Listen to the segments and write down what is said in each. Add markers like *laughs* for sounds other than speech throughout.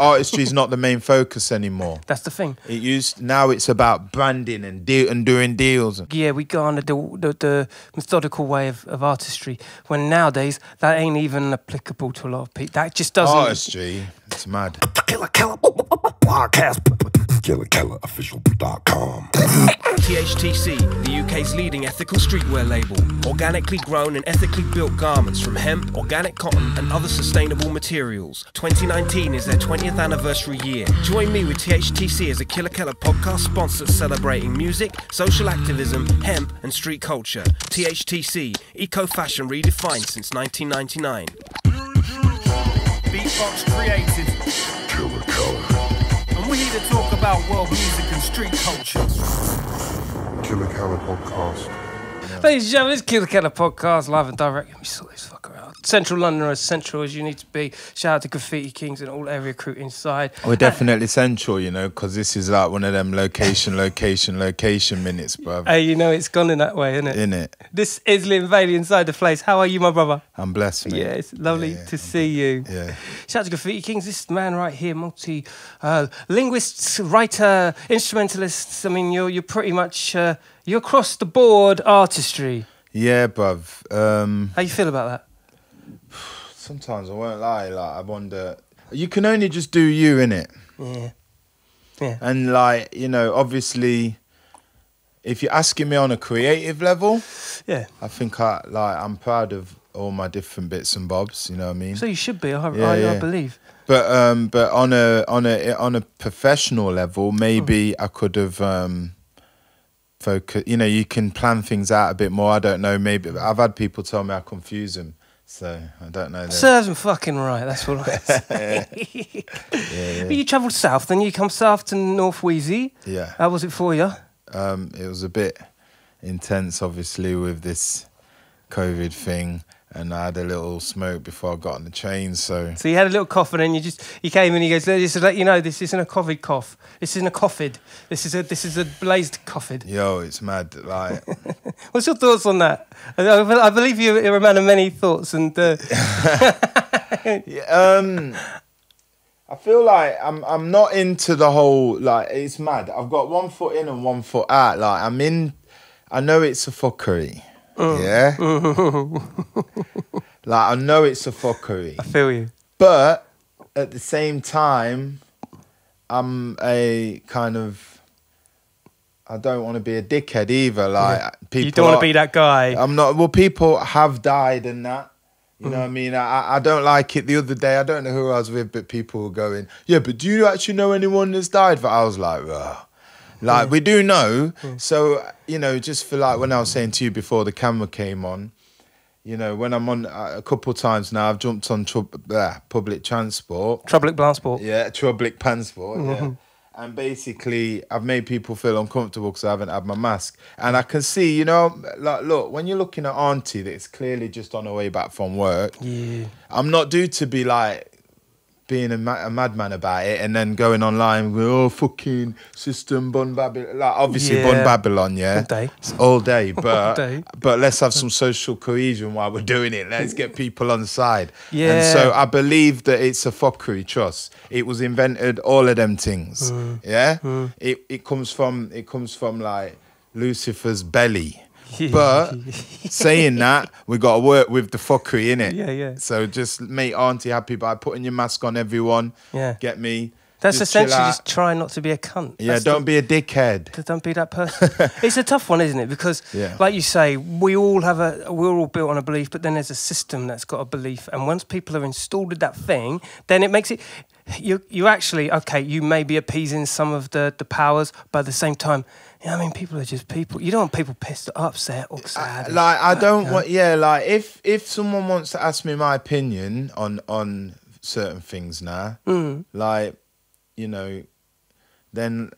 artistry is not the main focus anymore. *laughs* That's the thing. It used now it's about branding and deal and doing deals. Yeah, we go on the, the, the methodical way of, of artistry when nowadays that ain't even applicable to a lot of people. That just doesn't. Artistry, it's mad. Podcast. KillaKelaOfficial.com. THTC, the UK's leading ethical streetwear label. Organically grown and ethically built garments from hemp, organic cotton, and other sustainable materials. 2019 is their 20th anniversary year. Join me with THTC as a Killa Kela podcast sponsor celebrating music, social activism, hemp, and street culture. THTC, eco fashion redefined since 1999. Beatbox created. Killa Kela. And we're here to talk about world music and street culture. Killa Kela podcast. Ladies and gentlemen, it's Killa Kela podcast, live and direct. Let me sort this fucker out. Central London are as central as you need to be. Shout out to Graffiti Kings and all area crew inside. We're definitely central, you know, because this is like one of them location, location, location minutes, bruv. Hey, you know it's gone in that way, isn't it? In it, This is Liam Bailey inside the place. How are you, my brother? I'm blessed, mate. Yeah, it's lovely Yeah, to see you. Yeah. Shout out to Graffiti Kings. This man right here, multi uh, linguist, writer, instrumentalist. I mean, you're you're pretty much uh, you're across the board artistry. Yeah, bruv. Um, How you feel about that? Sometimes I won't lie, like I wonder. You can only just do you in it, Yeah, yeah. and like you know, obviously, if you're asking me on a creative level, Yeah. I think I like I'm proud of all my different bits and bobs. You know what I mean? So you should be. I, Yeah, I, I believe. But um, but on a on a on a professional level, maybe I could have um, focus. You know, you can plan things out a bit more. I don't know. Maybe I've had people tell me I confuse them, so I don't know. that. Serves them fucking right. That's what I *laughs* say. But you travelled south, then you come south to North Wheezy. Yeah, How was it for you? um, it was a bit intense, obviously, with this COVID thing, and I had a little smoke before I got on the train. So So you had a little cough, and then you just you came and he goes, "Just to let you know, this isn't a COVID cough. This isn't a coughed. This is a this is a blazed coughed." yo, it's mad. Like *laughs* What's your thoughts on that? I, I believe you- you're a man of many thoughts, and uh, *laughs* Yeah, um, I feel like I'm I'm not into the whole like it's mad. I've got one foot in and one foot out. Like I'm in. I know it's a fuckery. Yeah. like I know it's a fuckery, I feel you. but at the same time, I'm a kind of. I don't want to be a dickhead either. Like people. you don't want to be that guy. I'm not. Well, people have died and that. You know what I Mm. mean? I, I don't like it. The other day, I don't know who I was with, but people were going, "Yeah, but do you actually know anyone that's died?" But I was like, Ugh. Like we do know. So you know, just for like when I was saying to you before the camera came on, you know, when I'm on uh, a couple times now, I've jumped on uh, public transport. Trouble at Sport. Yeah, public transport. Mm-hmm. Yeah. And basically, I've made people feel uncomfortable because I haven't had my mask. And I can see, you know, like, look, when you're looking at Auntie that's clearly just on her way back from work, Yeah. I'm not due to be like being a, ma- a madman about it and then going online with, oh, fucking system, Bun Babylon. Like, obviously, Yeah. Bun Babylon, yeah. All day. *laughs* All day. But, day. but let's have some social cohesion while we're doing it. Let's get people on side. yeah And so I believe that it's a fuckery trust. It was invented all of them things. Mm. Yeah? It it comes from it comes from like Lucifer's belly. *laughs* But saying that, we got to work with the fuckery in it. Yeah, yeah. So just make Auntie happy by putting your mask on, everyone. Yeah. Get me. That's Just essentially just try not to be a cunt. Yeah, That's don't the- be a dickhead. Don't be that person. *laughs* it's a tough one, isn't it? Because, Yeah. like you say, we all have a we're all built on a belief, but then there's a system that's got a belief, and once people are installed with that thing, then it makes it. You you actually okay. You may be appeasing some of the the powers, but at the same time, yeah, I mean, people are just people. You don't want people pissed, upset, or sad. like I don't want yeah like if if someone wants to ask me my opinion on on certain things now Mm. like you know then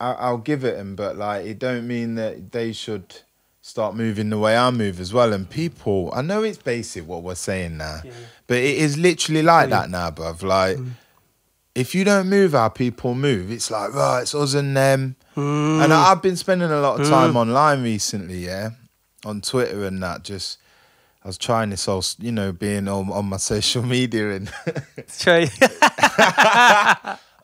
I, I'll give it them but like it don't mean that they should start moving the way I move as well and people I know it's basic what we're saying now but it is literally like that now bruv like Mm. if you don't move how people move it's like right it's us and them Mm. and I've been spending a lot of time online recently, yeah, on Twitter and that. Just, I was trying this s- you know, being on, on my *laughs* social media and Trey. *laughs*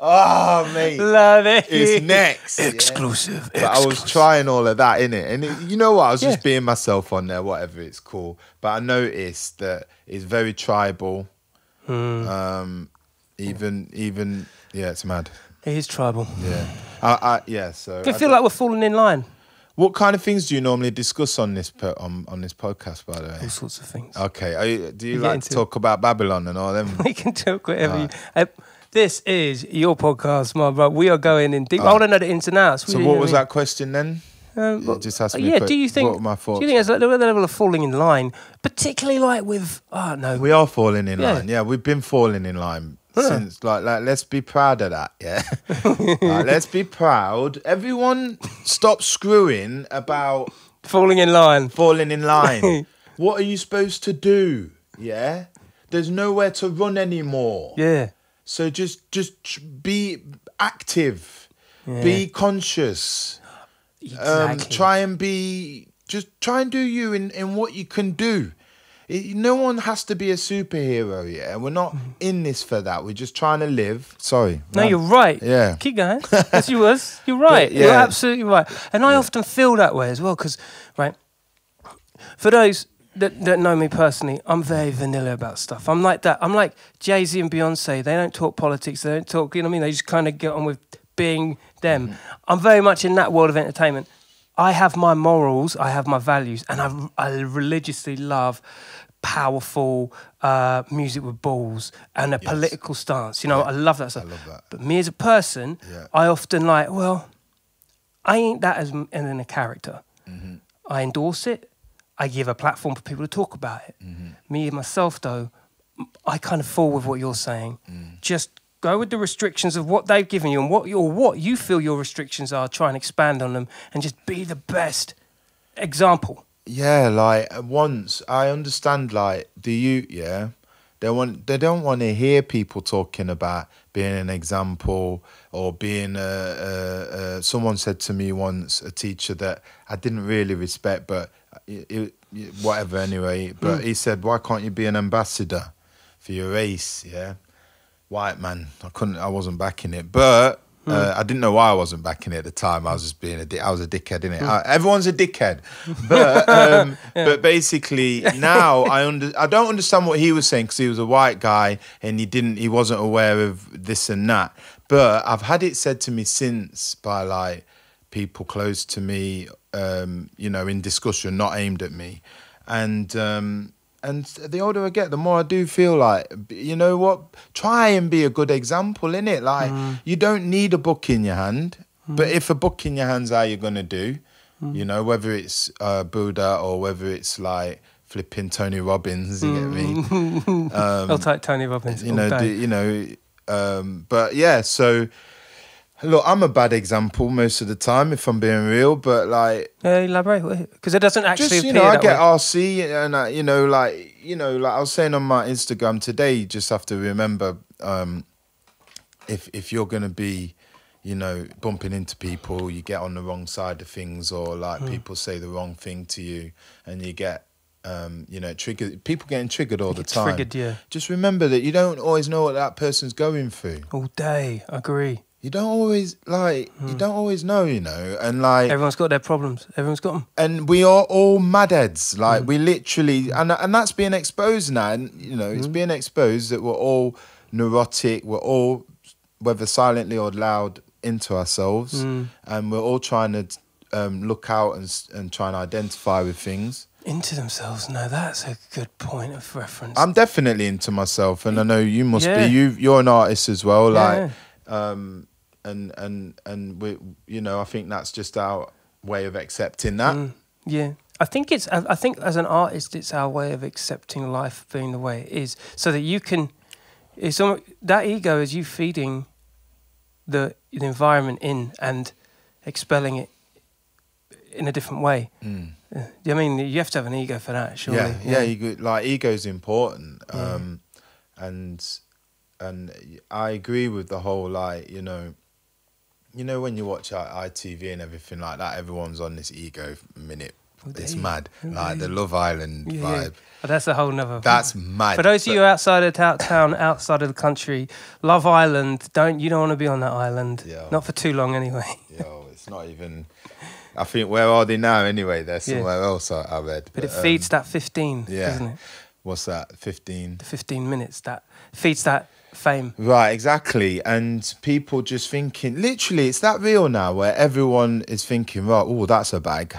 oh mate, Love it. it's next. yeah. Exclusive. But I was trying all of that in it, and it, you know what? I was Yeah. just being myself on there, whatever it's called. But I noticed that it's very tribal. Hmm. Um, even even yeah, it's mad. It is tribal. Yeah, I, I yeah. So I feel like we're falling in line. what kind of things do you normally discuss on this po- on on this podcast? By the way, All sorts of things. okay. Are you, do you get like to it. talk about Babylon and all them? *laughs* We can talk whatever you. Uh, this is your podcast, my bro. We are going in deep. I want to know the ins and outs. so what was that question then? Um, Yeah, just ask me yeah, do you think? what my do you think there's a level level of falling in line, particularly like with? Oh no, We are falling in Yeah. line. Yeah, we've been falling in line since. Like, like, let's be proud of that. Yeah, *laughs* Like, let's be proud. Everyone, stop screwing about falling in line. falling in line. *laughs* what are you supposed to do? Yeah, there's nowhere to run anymore. Yeah, So just, just be active. Be conscious. Um, try and be just try and do you in, in what you can do. It- no one has to be a superhero, yeah. We're not in this for that. We're just trying to live. Sorry. No, man. you're right. Yeah. Keep going. *laughs* As you was. You're right. Yeah, You're absolutely right. And I often feel that way as well because, right, for those that, that know me personally, I'm very vanilla about stuff. I'm like that. I'm like Jay Z and Beyonce. They don't talk politics. They don't talk, you know what I mean? They just kind of get on with being them. Mm-hmm. I'm very much in that world of entertainment. I have my morals, I have my values, and I, I religiously love powerful uh, music with balls and a political stance. You know, I love that stuff. love that. But me as a person, Yeah. I often like, well, I ain't that as in a character. Mm-hmm. I endorse it. I give a platform for people to talk about it. Mm-hmm. Me myself, though, I kind of fall with what you're saying. Mm. Just go with the restrictions of what they've given you and what what you feel your restrictions are. Try and expand on them and just be the best example. Yeah, like uh, once I understand, like the you, yeah, they want they don't want to hear people talking about being an example or being a, a, a. Someone said to me once, a teacher that I didn't really respect, but it, it, whatever anyway. But he said, "Why can't you be an ambassador for your race?" Yeah, white man. I couldn't. I wasn't backing it, but. Uh, I didn't know why I wasn't backing it at the time. I was just being a dick. I was a dickhead, innit? Uh, everyone's a dickhead, *laughs* but um, but basically now I under I don't understand what he was saying because he was a white guy and he didn't he wasn't aware of this and that. But I've had it said to me since by like people close to me, um, you know, in discussion, not aimed at me, and um, and the older I get, the more I do feel like, you know what? Try and be a good example in it. Like mm. you don't need a book in your hand, mm. but if a book in your hand's how you're gonna do, mm. you know, whether it's uh, Buddha or whether it's like flipping Tony Robbins, you get me? *laughs* Um, I'll take Tony Robbins. you know, do, you know, um, but yeah. So look, I'm a bad example most of the time, if I'm being real. But like, Yeah, elaborate because it doesn't actually just you appear know, I get way. RC, and I, you know, like you know, like I was saying on my Instagram today, you just have to remember um, if if you're gonna be, you know, bumping into people, you get on the wrong side of things, or like Hmm. people say the wrong thing to you, and you get. Um, you know, triggered. People getting triggered all the time. triggered, yeah. Just remember that you don't always know what that person's going through. all day. I agree. You don't always like. You don't always know. You know, and like, Everyone's got their problems. Everyone's got them. and we are all madheads. Like we literally, and and that's being exposed now. And you know, it's being exposed that we're all neurotic. We're all, whether silently or loud, into ourselves, and we're all trying to um, look out and and try and identify with things. Into themselves. No, that's a good point of reference. I'm definitely into myself, and I know you must Yeah. be. You you're an artist as well. Yeah, Like, um, and and and we, you know, I think that's just our way of accepting that. Mm, yeah. I think it's. I think as an artist, it's our way of accepting life being the way it is, so that you can. It's almo- that ego is you feeding the the environment in and expelling it in a different way. Uh, I mean, you have to have an ego for that, surely. Mm. Yeah, yeah, you like ego's important, um, and and I agree with the whole like you know, you know when you watch ITV and everything like that, everyone's on this ego minute it's yeah. mad. Like the Love Island Yeah, vibe. yeah. But that's a whole nother. That's mad. For those of you outside of town, outside of the country, Love Island, don't you don't want to be on that island? Yeah. Not for too long, anyway. *laughs* Yo, it's not even. I think where are they now? Anyway, they're Yeah. somewhere else. I, I read. But it um, feeds that 15, yeah. doesn't it? What's that? Fifteen. The 15 minutes that feeds that fame. Right, exactly. And people just thinking, literally, it's that real now where everyone is thinking, right, oh, that's a bag.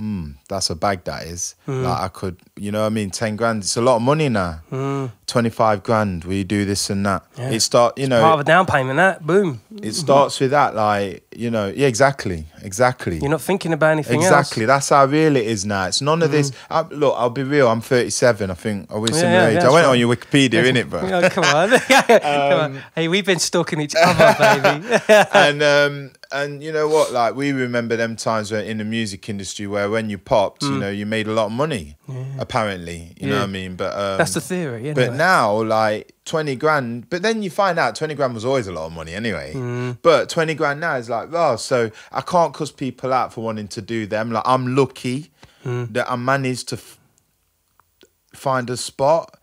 Mm, that's a bag, that is. Like, I could, you know what I mean? 10 grand, it's a lot of money now. Mm. 25 grand, we do this and that. Yeah. It start, you know, Part of a down payment, that boom. it starts with that, like, you know, yeah, exactly, exactly. You're not thinking about anything Exactly. else. That's how real it is now. It's none of this. I, look, I'll be real. I'm 37. I think. Are we Yeah, age? yeah, I went right. on your Wikipedia, innit, bro? Oh, come on. *laughs* come Um, on. Hey, we've been stalking each other, baby. *laughs* and um and you know what like we remember them times when in the music industry where when you popped you know you made a lot of money apparently you know Mm. What i mean but um That's the theory, but now like 20 grand but then you find out 20 grand was always a lot of money anyway Mm. but 20 grand now is like oh so i can't cuss people out for wanting to do them like i'm lucky Mm. that i managed to f- find a spot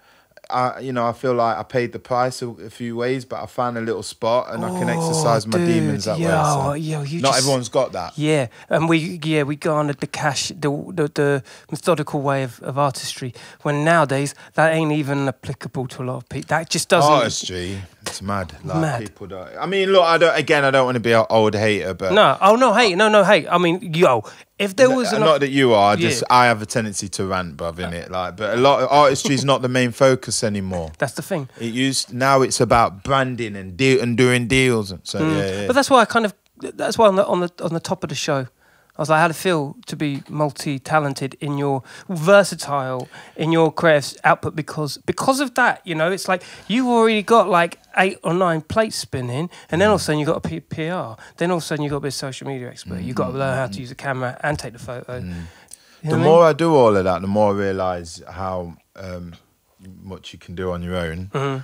I, you know, I feel like I paid the price a, a few ways, but I found a little spot and I can exercise my Oh, dude, demons that yo, way. So. yo, you Not just- everyone's got that. Yeah, and we yeah we garnered the cash, the the, the methodical way of, of artistry. When nowadays that ain't even applicable to a lot of people. That just doesn't. Artistry, it's mad. Like Mad. people don't. I mean, look, I don't. Again, I don't want to be an old hater, but No, oh no, hey, no, no, hey. I mean, yo, if there was N- an not that you are. Just I have a tendency to rant, bruv, in it. Like, but a lot of artistry is not the main focus anymore. that's the thing. It used now. It's about branding and deal and doing deals. And so yeah, yeah. Mm. But that's why I kind of that's why on the on the on the top of the show, I was like, how to feel to be multi-talented in your versatile in your creative output because because of that, you know, it's like you've already got like eight or nine plates spinning, and then all of a sudden you've got a P- PR, then all of a sudden you've got to be a social media expert. You've got to learn how to use a camera and take the photo. You know the what I mean? more I do all of that, the more I realise how um, much you can do on your own. Mm-hmm.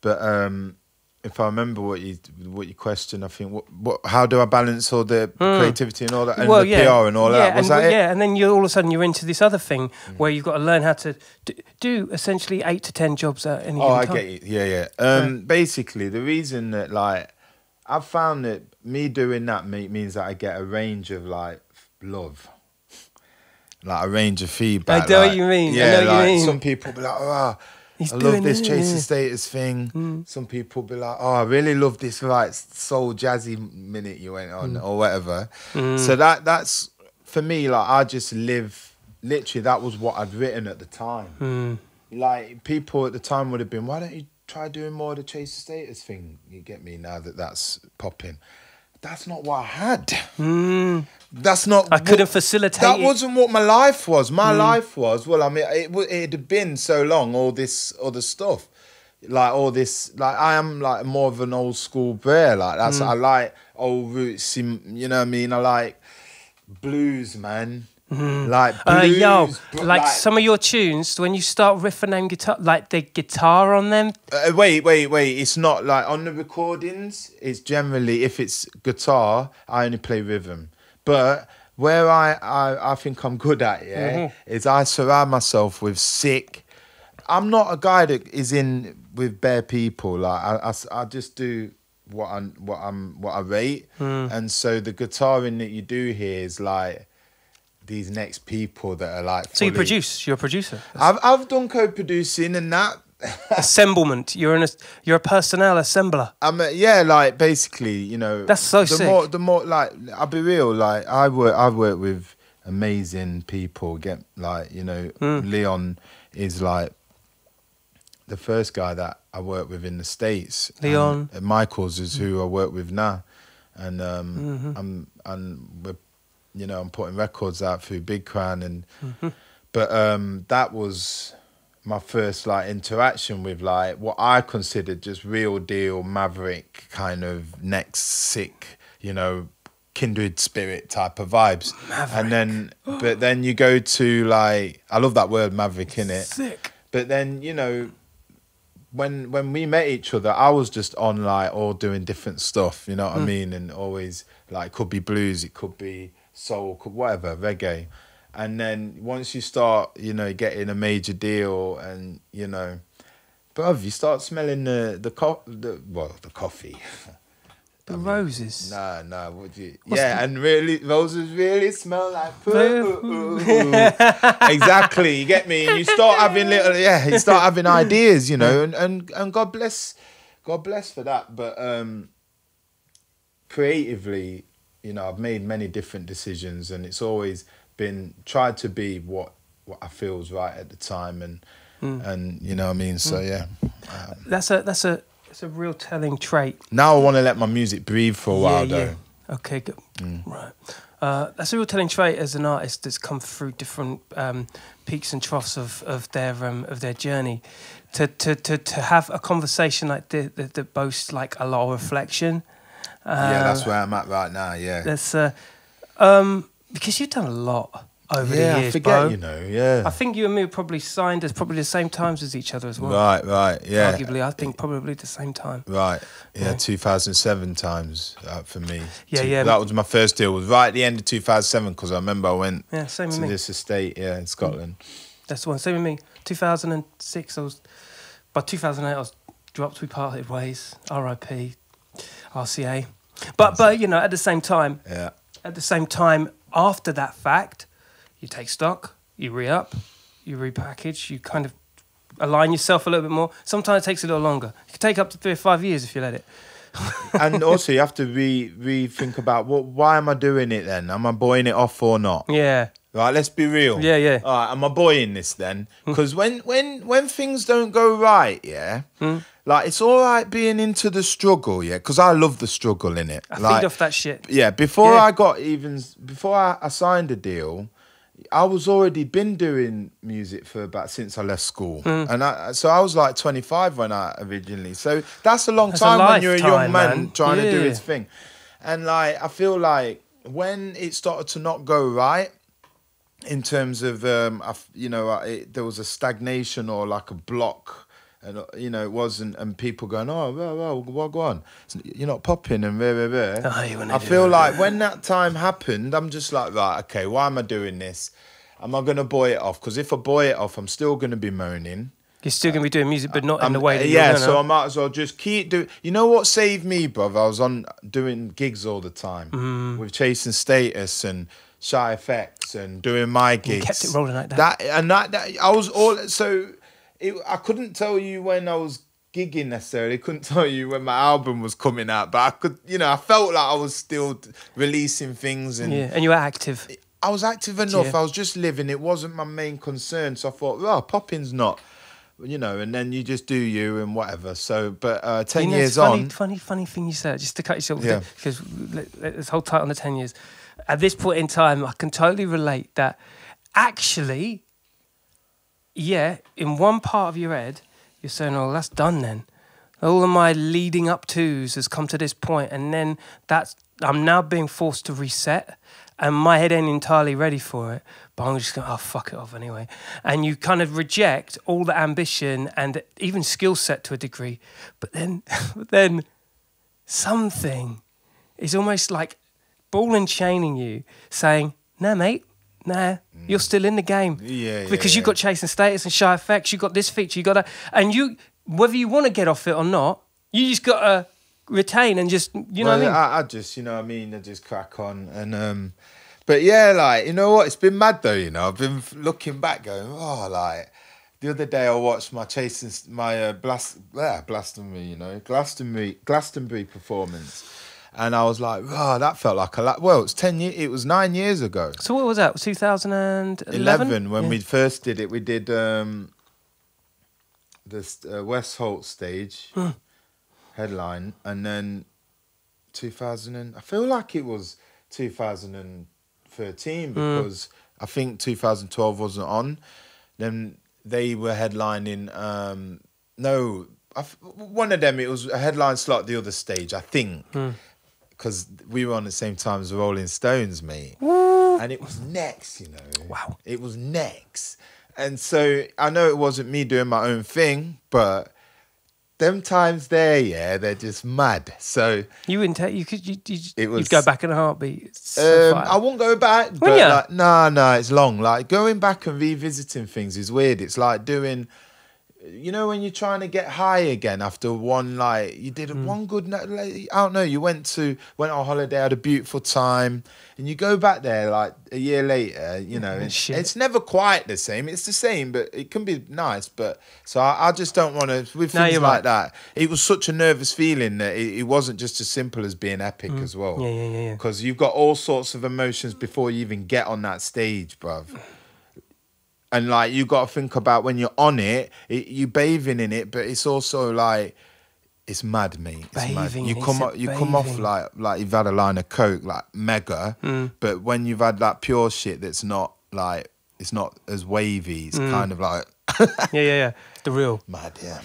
But um, if I remember what you what you questioned, I think what, what how do I balance all the creativity and all that and the PR and all yeah, that? Was and, that it? Mm. Yeah, and then you all of a sudden you're into this other thing where you've got to learn how to do, do essentially eight to ten jobs at any Oh, I time. get you. Yeah, yeah. Um, Basically, the reason that like I've found that me doing that me- means that I get a range of like love, like a range of feedback. I know what like- you mean. I Yeah, know what you like mean. some people be like, oh. He's I love this it, yeah. the status thing. Mm. Some people be like, "Oh, I really love this like soul jazzy minute you went on, mm. or whatever." Mm. So that that's for me. Like I just live. Literally, that was what I'd written at the time like people at the time would have been, why don't you try doing more of the Chase & Status thing? You get me now that that's popping. That's not what I had. That's not. I couldn't facilitate That it. Mm. wasn't what my life was. My life was well. I mean, it it had been so long. All this other stuff, like all this, like I am like more of an old school bear. Like that's Mm. I like old roots. You know what I mean? I like blues, man. Like Uh, yo, but like, some of your tunes, when you start riffing them guitar, like the guitar on them, Uh, wait, wait, wait. It's not like on the recordings. It's generally if it's guitar, I only play rhythm. But where I I, I think I'm good at, yeah, is I surround myself with sick. I'm not a guy that is in with bare people. Like I, I I just do what I what I'm what I rate, and so the guitaring that you do here is like these next people that are like. so you produce. You're a producer. I've I've done co-producing and that. *laughs* Assemblement. You're an you're a personnel assembler. I'm a, yeah, like basically, you know. That's so the sick. More, the more like I'll be real, like I work, I work with amazing people. Get like you know, Hmm. Leon is like the first guy that I work with in the states. Leon. and Michels is who I work with now, and um, Mm-hmm. I'm and we're, you know, I'm putting records out through Big Crown, and Mm-hmm. but um, that was my first like interaction with like what I considered just real deal maverick kind of next sick, you know, kindred spirit type of vibes. And then *gasps* but then you go to like I love that word maverick in it. Sick. But then, you know, when when we met each other, I was just on like all doing different stuff, you know what I mean? And always like could be blues, it could be soul, whatever, reggae. and then once you start, you know, getting a major deal, and you know, bruv, you start smelling the the co- the well, the coffee. *laughs* The roses. Nah, nah. Would you? What's yeah, the- and really, roses really smell like poo. *laughs* exactly. You get me? And you start having little, yeah. You start having ideas, you know, and and and God bless, God bless for that. But um, creatively, you know, I've made many different decisions, and it's always been tried to be what what I feel is right at the time, and and you know what I mean. So yeah. That's a that's a it's a real telling trait. Now I want to let my music breathe for a while, yeah, though. yeah. Okay, good. Mm. Right. Uh, that's a real telling trait as an artist that's come through different um, peaks and troughs of, of their um, of their journey. To, to, to, to have a conversation like this that, that boasts like a lot of reflection. Yeah, that's uh, where I'm at right now. Yeah. That's uh, um, because you've done a lot over yeah, the I years, forget, bro. you know. Yeah. I think you and me were probably signed as probably the same times as each other as well. Right, right, yeah, Arguably, I think probably the same time. right, yeah. Yeah. 2007 times uh, for me. Yeah, Two- yeah. That was my first deal. Was right at the end of 2007 because I remember I went Yeah, same with to me. this estate, yeah, in Scotland. That's the one. Same with me. 2006, I was. By 2008, I was dropped. We parted ways. R.I.P. RCA. But but you know, at the same time, Yeah, at the same time, after that fact, you take stock, you re up, you repackage, you kind of align yourself a little bit more. Sometimes it takes a little longer. It can take up to three or five years if you let it. *laughs* and also you have to re rethink about what. Why am I doing it then? Am I boying it off or not? Yeah. Right, let's be real. Yeah, yeah. All right, am I boying this then? Because when when when things don't go right, yeah, Hmm. Like it's all right being into the struggle, yeah, because I love the struggle in it. I like, feed off that shit. yeah, before Yeah. I got even before I, I signed a deal, I was already been doing music for about since I left school, Hmm. and I so I was like 25 when I originally. So that's a long That's a time when you're a young man, man. trying to do his thing, and like I feel like when it started to not go right. In terms of, um, I you know, it, there was a stagnation or like a block, and uh, you know, it wasn't, and people going, "Oh, well, well, what go on? You're not popping," and rah, rah, rah. Oh, you I feel like when that time happened, I'm just like, right, okay, why am I doing this? Am I gonna boy it off? Because if I boy it off, I'm still gonna be moaning. You're still gonna be doing music, but not in I'm- the way that yeah, you're so. I might as well just keep doing. You know what saved me, brother? I was on doing gigs all the time Mm. with Chase & Status and Shy FX and doing my gigs. kept it rolling like that. That and that, that I was all so. It, I couldn't tell you when I was gigging necessarily. couldn't *laughs* tell you when my album was coming out, but I could. You know, I felt like I was still releasing things and. yeah, and you were active. I was active enough. Yeah. I was just living. It wasn't my main concern. So I thought, well, popping's not, you know. And then you just do you and whatever. So, but uh, ten You know, years funny, on, funny, funny thing you said. Just to cut yourself, Yeah. because let, let's hold tight on the ten years. At this point in time, I can totally relate that. Actually, yeah, in one part of your head, you're saying, "Oh, that's done then." All of my leading up tos has come to this point, and then that's I'm now being forced to reset, and my head ain't entirely ready for it. But I'm just going, oh fuck it off anyway, and you kind of reject all the ambition and even skill set to a degree, but then, *laughs* then, something is almost like ball and chaining you, saying, "Nah, mate, nah, you're still in the game." Yeah, yeah, because you yeah. got Chase & Status and Shy FX. you've got this feature. You got that, and you whether you want to get off it or not, you just got to retain and just you know well, what I mean. I, I just, you know, what I mean, I just crack on and. um But yeah, like you know what, it's been mad though. You know, I've been looking back, going, oh, like the other day I watched my chasing my uh, blast, yeah, Glastonbury, you know, Glastonbury, Glastonbury performance. And I was like, oh, that felt like a lot. Well, it's ten years. It was nine years ago. so what was that? 2011. when Yeah. we first did it we did um this uh, west holt stage Hmm. headline and then 2000 and, i feel like it was 2013 Hmm. because i think 2012 wasn't on then they were headlining um no I f one of them it was a headline slot the other stage i think Hmm. Because we were on the same time as the Rolling Stones, mate. And it was next, you know. Wow. It was next. And so I know it wasn't me doing my own thing, but them times there, yeah, they're just mad. So You wouldn't take. You could. You, you, It was- you'd go back in a heartbeat. It's so um. I won't go back. But like, no, no, it's long. Like going back and revisiting things is weird. It's like doing, you know, when you're trying to get high again after one like you did Hmm. one good night. Like, I don't know. You went to went on holiday, had a beautiful time, and you go back there like a year later. You know, it's, shit. it's never quite the same. It's the same, but it can be nice. But so I, I just don't want to with No, things like right. that. It was such a nervous feeling that it, it wasn't just as simple as being epic as well. Hmm. Yeah, yeah, yeah, yeah. Because you've got all sorts of emotions before you even get on that stage, bruv. And like you got to think about when you're on it, it, you bathing in it, but it's also like it's mad, mate. It's mad. You come up, you come off like like you've had a line of coke, like mega. Mm. But when you've had that pure shit, that's not like it's not as wavy. Mm. It's kind of like *laughs* yeah, yeah, yeah. The real. mad, yeah.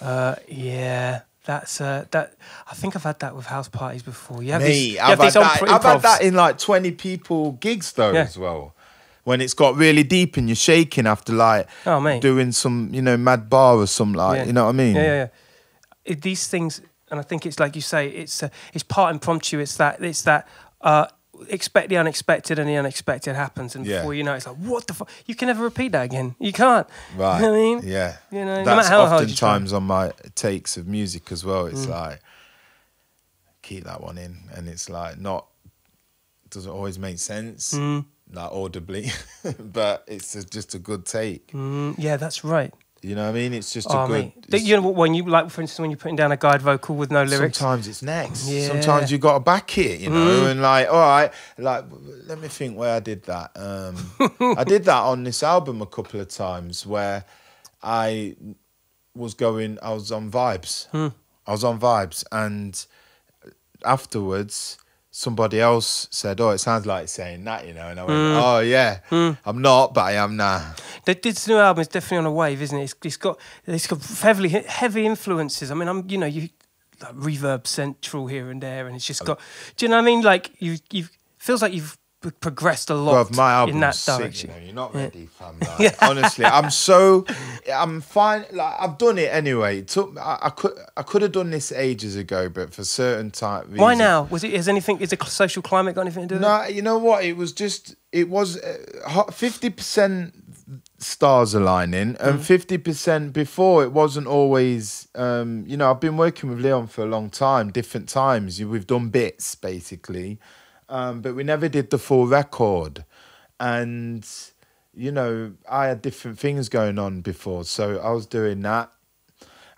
Uh, yeah. That's uh, that. I think I've had that with house parties before. Yeah, I've, had that, I've had that in like 20 people gigs though Yeah. as well. When it's got really deep and you're shaking after like Oh, mate. doing some, you know, mad bar or something like, Yeah. you know what I mean? Yeah, yeah, yeah. It, these things, and I think it's like you say, it's uh, it's part impromptu. It's that it's that uh, expect the unexpected, and the unexpected happens, and Yeah. before you know, it's like what the fuck? You can never repeat that again. You can't. Right. You know what I mean? Yeah. You know, no That's matter how hard you oftentimes on my takes of music as well. It's Mm. like keep that one in, and it's like not doesn't always make sense, Mm. Like audibly, *laughs* but it's a, just a good take. Mm, yeah, that's right. You know what I mean? It's just Oh, a good. mate. You know? When you like, for instance, when you're putting down a guide vocal with no lyrics. Sometimes it's next. Yeah. Sometimes you got to back it, you know, and like, all right, like, let me think where I did that. Um, *laughs* I did that on this album a couple of times where I was going, I was on vibes. I was on vibes, and afterwards, somebody else said, "Oh, it sounds like saying that," you know, and I went, mm. "Oh yeah, mm. I'm not, but I am now." The, this new album is definitely on a wave, isn't it? It's, it's got it's got heavily heavy influences. I mean, I'm you know you like reverb central here and there, and it's just got. Do you know what I mean? Like you you feels like you've progressed a lot Bruv, my album's in that direction. you're not ready, fam. Like, *laughs* Honestly, I'm so, I'm fine. Like I've done it anyway. It took, I, I could, I could have done this ages ago, but for certain time. Why reasons- now? Was it? Is anything? Is the social climate got anything to do with it? No, you know what? It was just, it was uh, fifty percent stars aligning, and Mm. fifty percent before. It wasn't always. Um, you know, I've been working with Leon for a long time, different times. You- We've done bits basically, um, but we never did the full record, and you know, I had different things going on before, so I was doing that,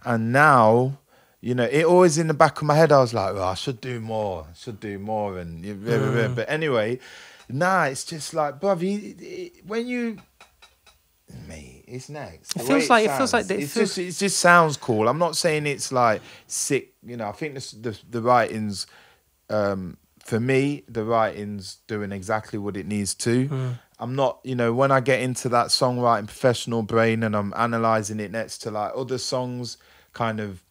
and now. You know, it always in the back of my head. I was like, well, I should do more. I should do more." And you- blah, blah, blah. but anyway, nah, it's just like, bruv, he, he- when you, mate, it's next. It feels like- it feels like it it's feels- just it just sounds cool. I'm not saying it's like sick. You know, I think the the, the writings, um, for me, the writings doing exactly what it needs to. Hmm. I'm not, you know, when I get into that songwriting professional brain and I'm analyzing it next to like other songs, kind of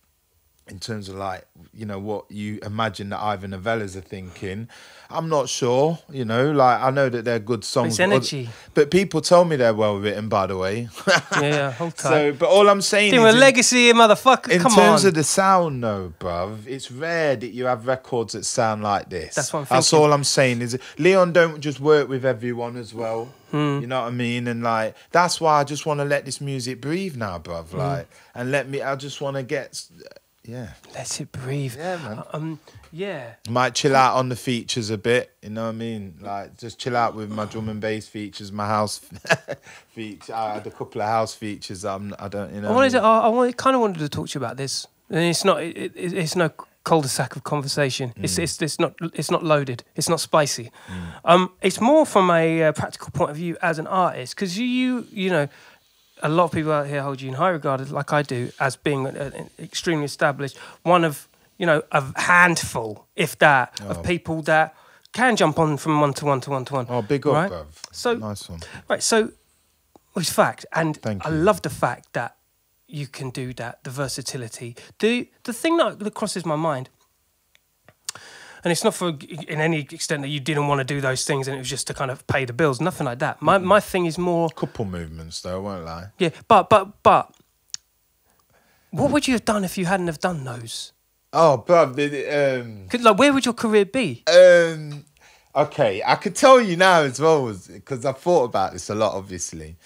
in terms of like you know what you imagine that Ivor Novellos are thinking. I'm not sure, you know. Like I know that they're good songs, It's but energy. but people tell me they're well written. By the way, *laughs* Yeah, yeah, hold tight. so but all I'm saying Doing is a legacy motherfucker. in Come terms on. of the sound, no, bruv, it's rare that you have records that sound like this. That's what I'm That's all I'm saying. Is Leon don't just work with everyone as well. Hmm. You know what I mean? And like that's why I just want to let this music breathe now, bruv. Hmm. Like and let me. I just want to get. Yeah, Let it breathe. Yeah, man. Um, yeah. might chill out on the features a bit. You know what I mean? Like just chill out with my drum and bass features, my house *laughs* features. I had a couple of house features. I'm. I don't. You know. I wanted to. I, I kind of wanted to talk to you about this, and it's not. It, it, it's no cul-de-sac of conversation. It's, Mm. it's it's not it's not loaded. It's not spicy. Um, it's more from a uh, practical point of view as an artist, because you you you know. A lot of people out here hold you in high regard, like I do, as being an, an extremely established, one of you know a handful, if that, Oh. of people that can jump on from one to one to one to one. Oh, big up, right? bruv. So nice one. Right, so it's fact, and I love the fact that you can do that, the versatility. The the thing that, that crosses my mind, and it's not for in any extent that you didn't want to do those things and it was just to kind of pay the bills, nothing like that. My my thing is more, Couple movements though, I won't lie. yeah, but but but What would you have done if you hadn't have done those? Oh, bruv, um, 'Cause, Like, where would your career be? Um, okay, I could tell you now as well because I've thought about this a lot. Obviously,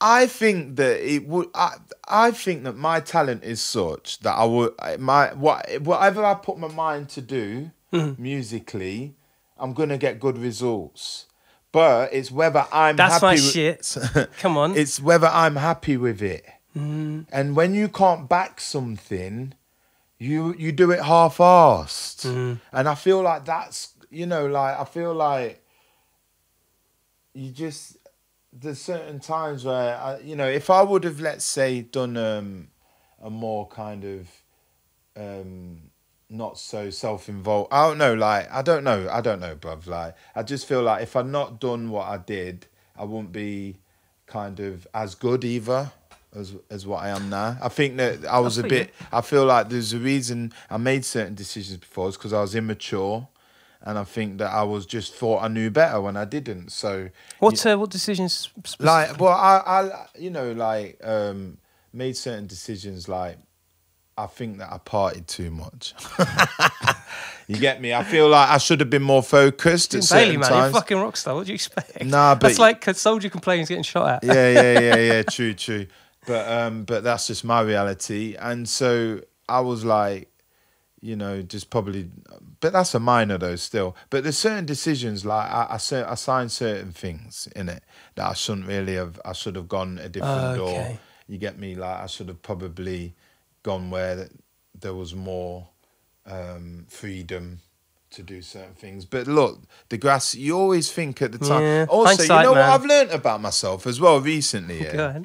I think that it would. I, I think that my talent is such that I would my what whatever I put my mind to do Mm-hmm. musically, I'm gonna get good results. But it's whether I'm That's happy my with- shit. *laughs* Come on. It's whether I'm happy with it. Mm-hmm. And when you can't back something, you you do it half-assed. Mm-hmm. And I feel like that's you know like I feel like you just there's certain times where I, you know if I would have let's say done um, a more kind of um, not so self-involved. I don't know, like I don't know, I don't know, bruv. Like I just feel like if I'd not done what I did, I wouldn't be kind of as good either as as what I am now. I think that I was a bit. I feel like there's a reason I made certain decisions before is because I was immature, and I think that I was just thought I knew better when I didn't. So What uh, what decisions? like well I, I you know like um made certain decisions like i think that i partied too much *laughs* you get me i feel like i should have been more focused at Bailey, certain man, you're a fucking rock star. What do you expect? Nah, but- that's like a soldier complaining getting shot at. yeah yeah yeah yeah *laughs* true true but um but that's just my reality. And so i was like you know just probably but that's a minor though still. But there's certain decisions like i i, signed certain things in it that i shouldn't really have i should have gone a different door. Okay. you get me? Like i should have probably gone where th- there was more um freedom to do certain things. But look the grass you always think at the time. Yeah, also you hindsight, know what i've learned about myself as well recently *laughs* yeah?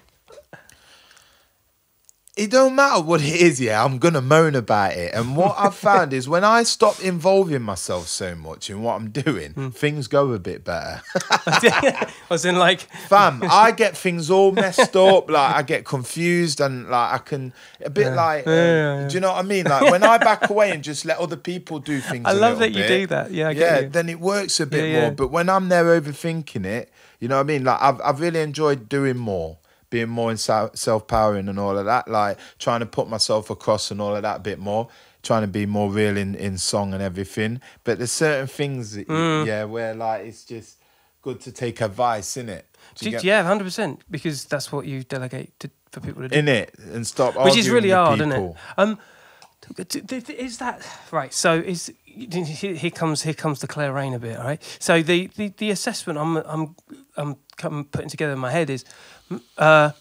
It don't matter what it is, yeah, I'm gonna moan about it. And what I've *laughs* found is when I stop involving myself so much in what I'm doing, Hmm. things go a bit better. *laughs* *laughs* As in, like, Fam, I get things all messed up, like I get confused and like I can a bit like um, Yeah, yeah, do you know what I mean? Like when I back away and just let other people do things. I love that you bit, do that. Yeah, I get yeah, then it works a bit Yeah, yeah. more. But when I'm there overthinking it, you know what I mean? Like I've I've really enjoyed doing more, being more in self powering and all of that. Like trying to put myself across and all of that a bit more. Trying to be more real in, in song and everything. But there's certain things, that, Mm. yeah, where like it's just good to take advice, in it. get- yeah, hundred percent, because that's what you delegate to, for people to do. in it and stop which is really hard, isn't it? Um, is that right? So is here comes here comes the Claire Rain a bit, all right? So the, the, the assessment I'm I'm I'm putting together in my head is, uh,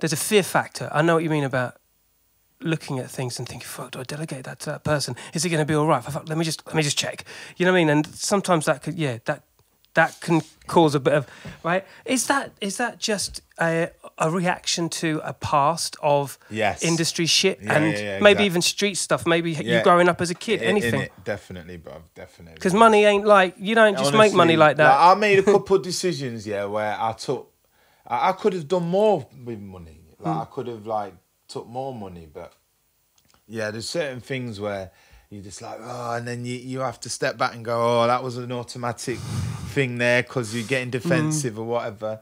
there's a fear factor. I know what you mean about looking at things and thinking, "Fuck, do I delegate that to that person? Is it going to be all right? Fuck, let me just let me just check." You know what I mean? And sometimes that could, yeah, that that can cause a bit of right. Is that is that just a a reaction to a past of Yes. industry shit Yeah, and yeah, yeah, maybe even street stuff? Maybe you growing up as a kid, In- in anything. it, definitely, bro, definitely. Because money ain't like you don't just make money like that. I made a couple decisions, yeah, where I took, I, I could have done more with money. Like I could have like took more money, but yeah, there's certain things where you're just like, oh, and then you, you have to step back and go, oh, that was an automatic thing there because you're getting Hmm. defensive or whatever.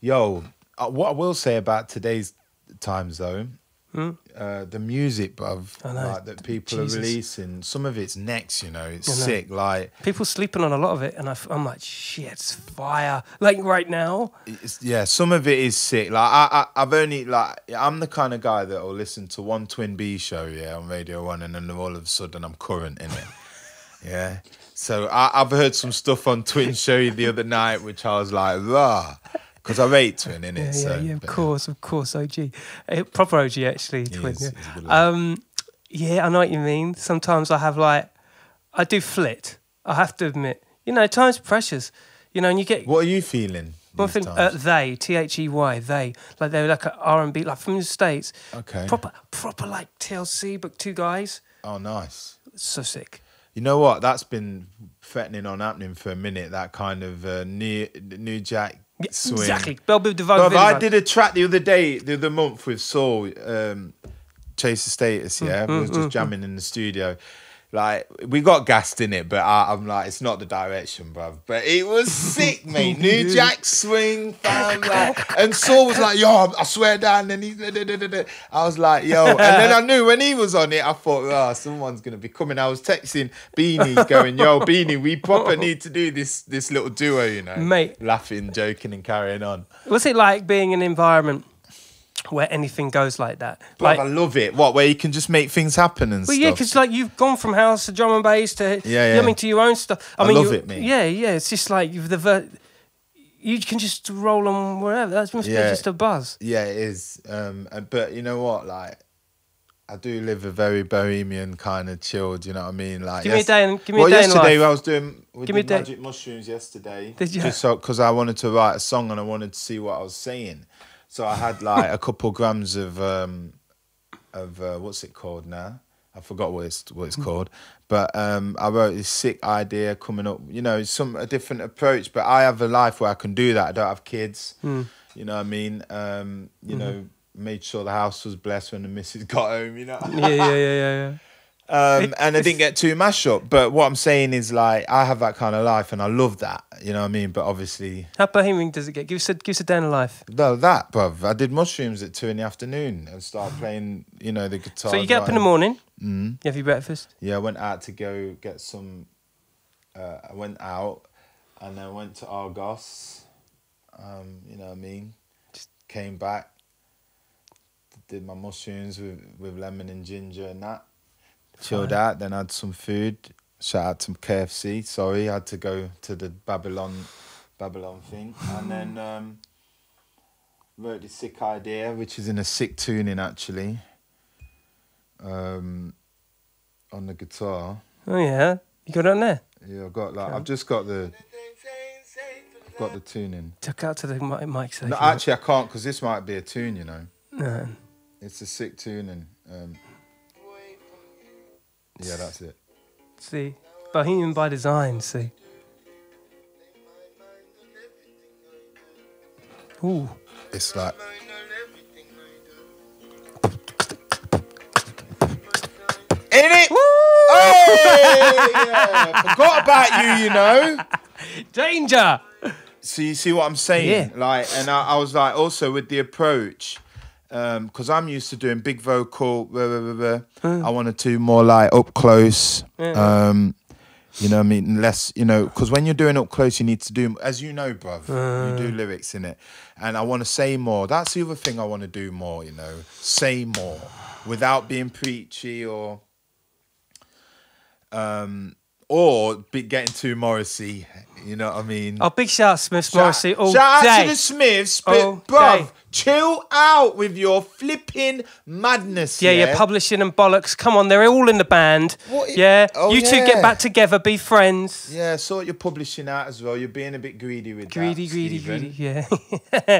Yo, uh, what I will say about today's times though, uh, the music, bruv, know. like, that people Jesus. are releasing, some of it's next, you know, it's know. sick. Like, People sleeping on a lot of it, and I, am like, shit, it's fire. Like right now, It's, yeah, some of it is sick. Like I, I, I've only like I'm the kind of guy that will listen to one Twin B show, yeah, on Radio One, and then all of a sudden I'm current in it. *laughs* yeah. So I, I've heard some stuff on Twin show the other night, which I was like, rah, because I rate Twin in it. Yeah, so, yeah, yeah, of course, of course, OG, Uh, proper OG actually. twin, is, yeah. Um, yeah, I know what you mean. Sometimes I have like, I do flit. I have to admit, you know, time's precious. You know, and you get What are you feeling? one these thing. Uh, they, T H E Y, they, like they're like an R and B, like from the states. Okay. Proper, proper like TLC, but two guys. oh, nice. So sick. You know what? That's been threatening on happening for a minute. That kind of uh, new new jack Yeah, swing. exactly. Bell Biv DeVoe. Bruv, I did a track the other day, the other month with Saul, um, Chase & Status, yeah. Mm, we was just jamming in the studio. Like we got gassed in it, but I, I'm like, it's not the direction, bruv. But it was *laughs* sick, mate. New Jack swing, fam. Like, and Saul was like, yo, I swear down. And he, da, da, da, da, da. I was like, yo. And then I *laughs* knew when he was on it, I thought, oh, someone's gonna be coming. I was texting Beanie, going, yo, Beanie, we proper *laughs* need to do this this little duo, you know, Mate. laughing, joking, and carrying on. What's it like being in an environment where anything goes like that? Like, I love it. What where you can just make things happen and Well, stuff. yeah, because like you've gone from house to drum and bass to Yeah, you I yeah. mean to your own stuff. I, I mean, love it, mate. Yeah, yeah. It's just like you've the ver- you can just roll on wherever. That must Yeah. be just a buzz. Yeah, it is. Um, but you know what? Like, I do live a very bohemian kind of chilled. You know what I mean? Like, Give me a day in- give me a well, day in yesterday life. I was doing we Give did a magic mushrooms yesterday. Did you? Just so because I wanted to write a song and I wanted to see what I was saying. So I had like a couple grams of um, of uh, what's it called now? I forgot what it's what it's called, but um, I wrote this sick idea coming up. You know, some a different approach. But I have a life where I can do that. I don't have kids. Hmm. You know what I mean? Um, you Mm-hmm. know, made sure the house was blessed when the missus *laughs* got home. You know. Yeah, yeah, yeah, yeah, yeah. Um, and I didn't get too mashed up. But what I'm saying is like I have that kind of life, and I love that. You know what I mean? But obviously, How bohemian does it get? Give us a give us a day in life. no, that, bruv. I did mushrooms at two in the afternoon and started *gasps* playing. You know, the guitar. So you get up in the morning. Mm. You have your breakfast. Yeah, I went out to go get some. Uh, I went out, and then went to Argos. Um, you know what I mean? Just came back. Did my mushrooms with, with lemon and ginger and that. Chilled out. Then had some food. Shout out to KFC. Sorry, I had to go to the Babylon, Babylon thing, and then *laughs* um, wrote this sick idea, which is in a sick tuning actually. Um, on the guitar. Oh yeah, you got it on there. Yeah, I've got like I've just got the I've got the tuning. Tuck out to the mic, mic so No, actually I can't because this might be a tune. You know, No. it's a sick tuning. Um, yeah, that's it. See, bohemian by design. See. Ooh. It's like in it. Hey, yeah. Forgot about you. You know. *laughs* Danger. So you see what I'm saying? Yeah. Like, and I, I was like, also with the approach, because I'm used to doing big vocal. Blah, blah, blah. I want to do more like up close. Um, you know what I mean? Less, you know, because when you're doing up close, you need to do, as you know, bruv, you do lyrics in it. And I want to say more. That's the other thing I want to do more, you know, say more without being preachy or, um, or be getting too Morrissey. You know what I mean? Oh, big shout out Smith Morrissey all Shout out day. to the Smiths, but All bruv, day. chill out with your flipping madness. yeah, Yeah, yeah, publishing and bollocks. Come on, they're all in the band. What yeah, Oh, you two yeah. get back together, be friends. Yeah, sort your publishing out as well. You're being a bit greedy with Greedy, that, greedy, Stephen. greedy. Yeah.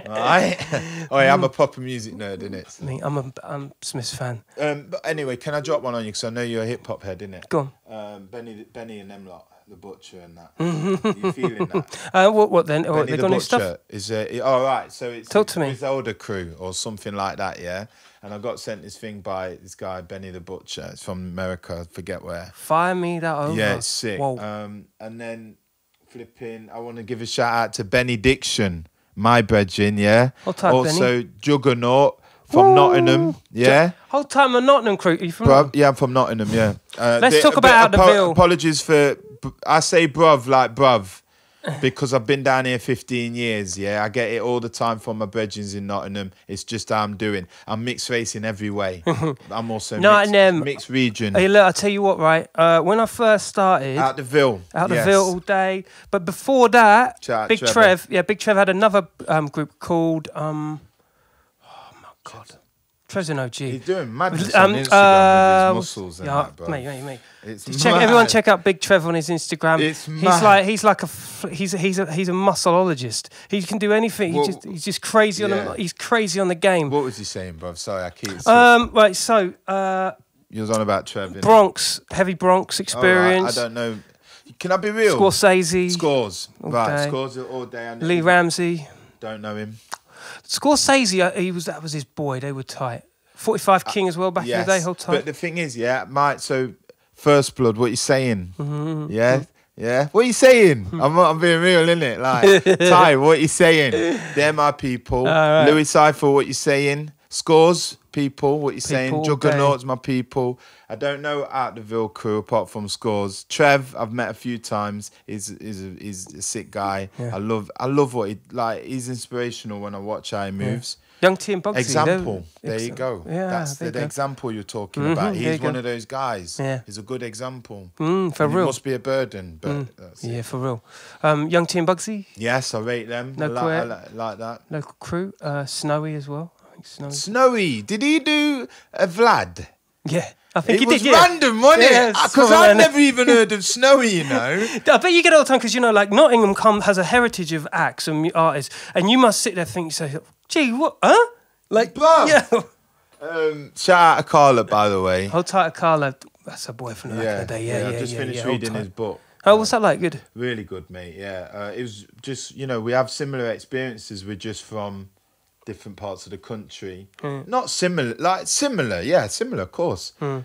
Alright. *laughs* oh, yeah, I'm a proper music nerd, innit? I mean, I'm a I'm Smiths fan. Um, but anyway, can I drop one on you? Because I know you're a hip hop head, innit? Go on. Um, Benny, Benny and them lot, the butcher and that. *laughs* You feeling that? *laughs* Uh, what what then? Oh, Benny they the got new Butcher stuff. is uh, all right. So it's Talk to me. Griselda crew or something like that, yeah. And I got sent this thing by this guy Benny the Butcher. It's from America. I forget where. Fire me that over. Yeah, it's sick. Whoa. Um, and then flipping, I want to give a shout out to Benny Diction, my brethren, yeah. Hold tight, also, Juggernaut from Nottingham, yeah. Whole time a Nottingham crew. Are you from? Bruv, yeah, I'm from Nottingham, yeah. Uh, Let's the- talk about Out the apo- Ville. Apologies for, I say bruv like bruv. Because I've been down here 15 years, yeah. I get it all the time from my brethren in Nottingham. It's just how I'm doing. I'm mixed race in every way. *laughs* I'm also mixed, Nottingham. mixed region. Hey, look, I tell you what, right? Uh, when I first started, Out the Ville. out the yes. Ville all day. But before that, out Big Trevor. Trev, yeah, Big Trev had another um, group called um, Trev's an OG. He's doing madness Um, on Instagram uh, with his muscles and yeah, that, bro. mate, mate, mate. It's Just check everyone. Check out Big Trev on his Instagram. It's he's mad. like he's like a he's a, he's a he's a muscleologist. He can do anything. What- he just he's just crazy on Yeah. the, he's crazy on the game. What was he saying, bro? Sorry, I keep. Um, right, so uh, you was on about Trev. Bronx, heavy Bronx All right, experience. I don't know. Can I be real? Scorzayzee, Scores. right, day. scores all day. I Lee Ramsey, Don't know him. Scorzayzee. uh, He was that was his boy. They were tight. Forty Five King as well back in the day. Whole time. But the thing is, yeah, my so First blood. What you saying? Mm-hmm. Yeah. Yeah, what you saying? I'm, I'm being real, isn't it? *laughs* Like, Ty, what you saying? They're my people. Alright. Louis Cypher, what you saying? Scores, people, what you saying? Juggernauts, my people. I don't know Out the Ville crew apart from Scores. Trev, I've met a few times. He's he's a, he's a sick guy. Yeah. I love I love what he like. He's inspirational when I watch how he moves. Young Team Bugsy. Example. There you go. Yeah, That's there the, go. example you're talking Mhm, about. He's one go. of those guys. Yeah. He's a good example. Mm, for And real. It must be a burden, but that's it. Yeah, for real. Um, Young Team Bugsy, Yes, I rate them. No I, like, I like, like that. local crew. Uh, Snowy as well. I think Snowy. Snowy, did he do a Vlad? Yeah, I think It he was did. Yeah. random, wasn't it? Because small, I've never even *laughs* heard of Snowy, you know. I bet you get it all the time because you know, like Nottingham come has a heritage of acts and artists, and you must sit there and think, you say, "Gee, what? Huh? Like, Bruv. yeah." Um, shout out to Akala, by the way. Hold tight, to Akala. That's her boyfriend back in Yeah, the day. Yeah, yeah, I just yeah, finished yeah. Reading his book. Oh, what's that like? Good. Really good, mate. Yeah, uh, it was just you know we have similar experiences. We're just from different parts of the country. Not similar, like similar. Yeah, similar, of course. *laughs* um,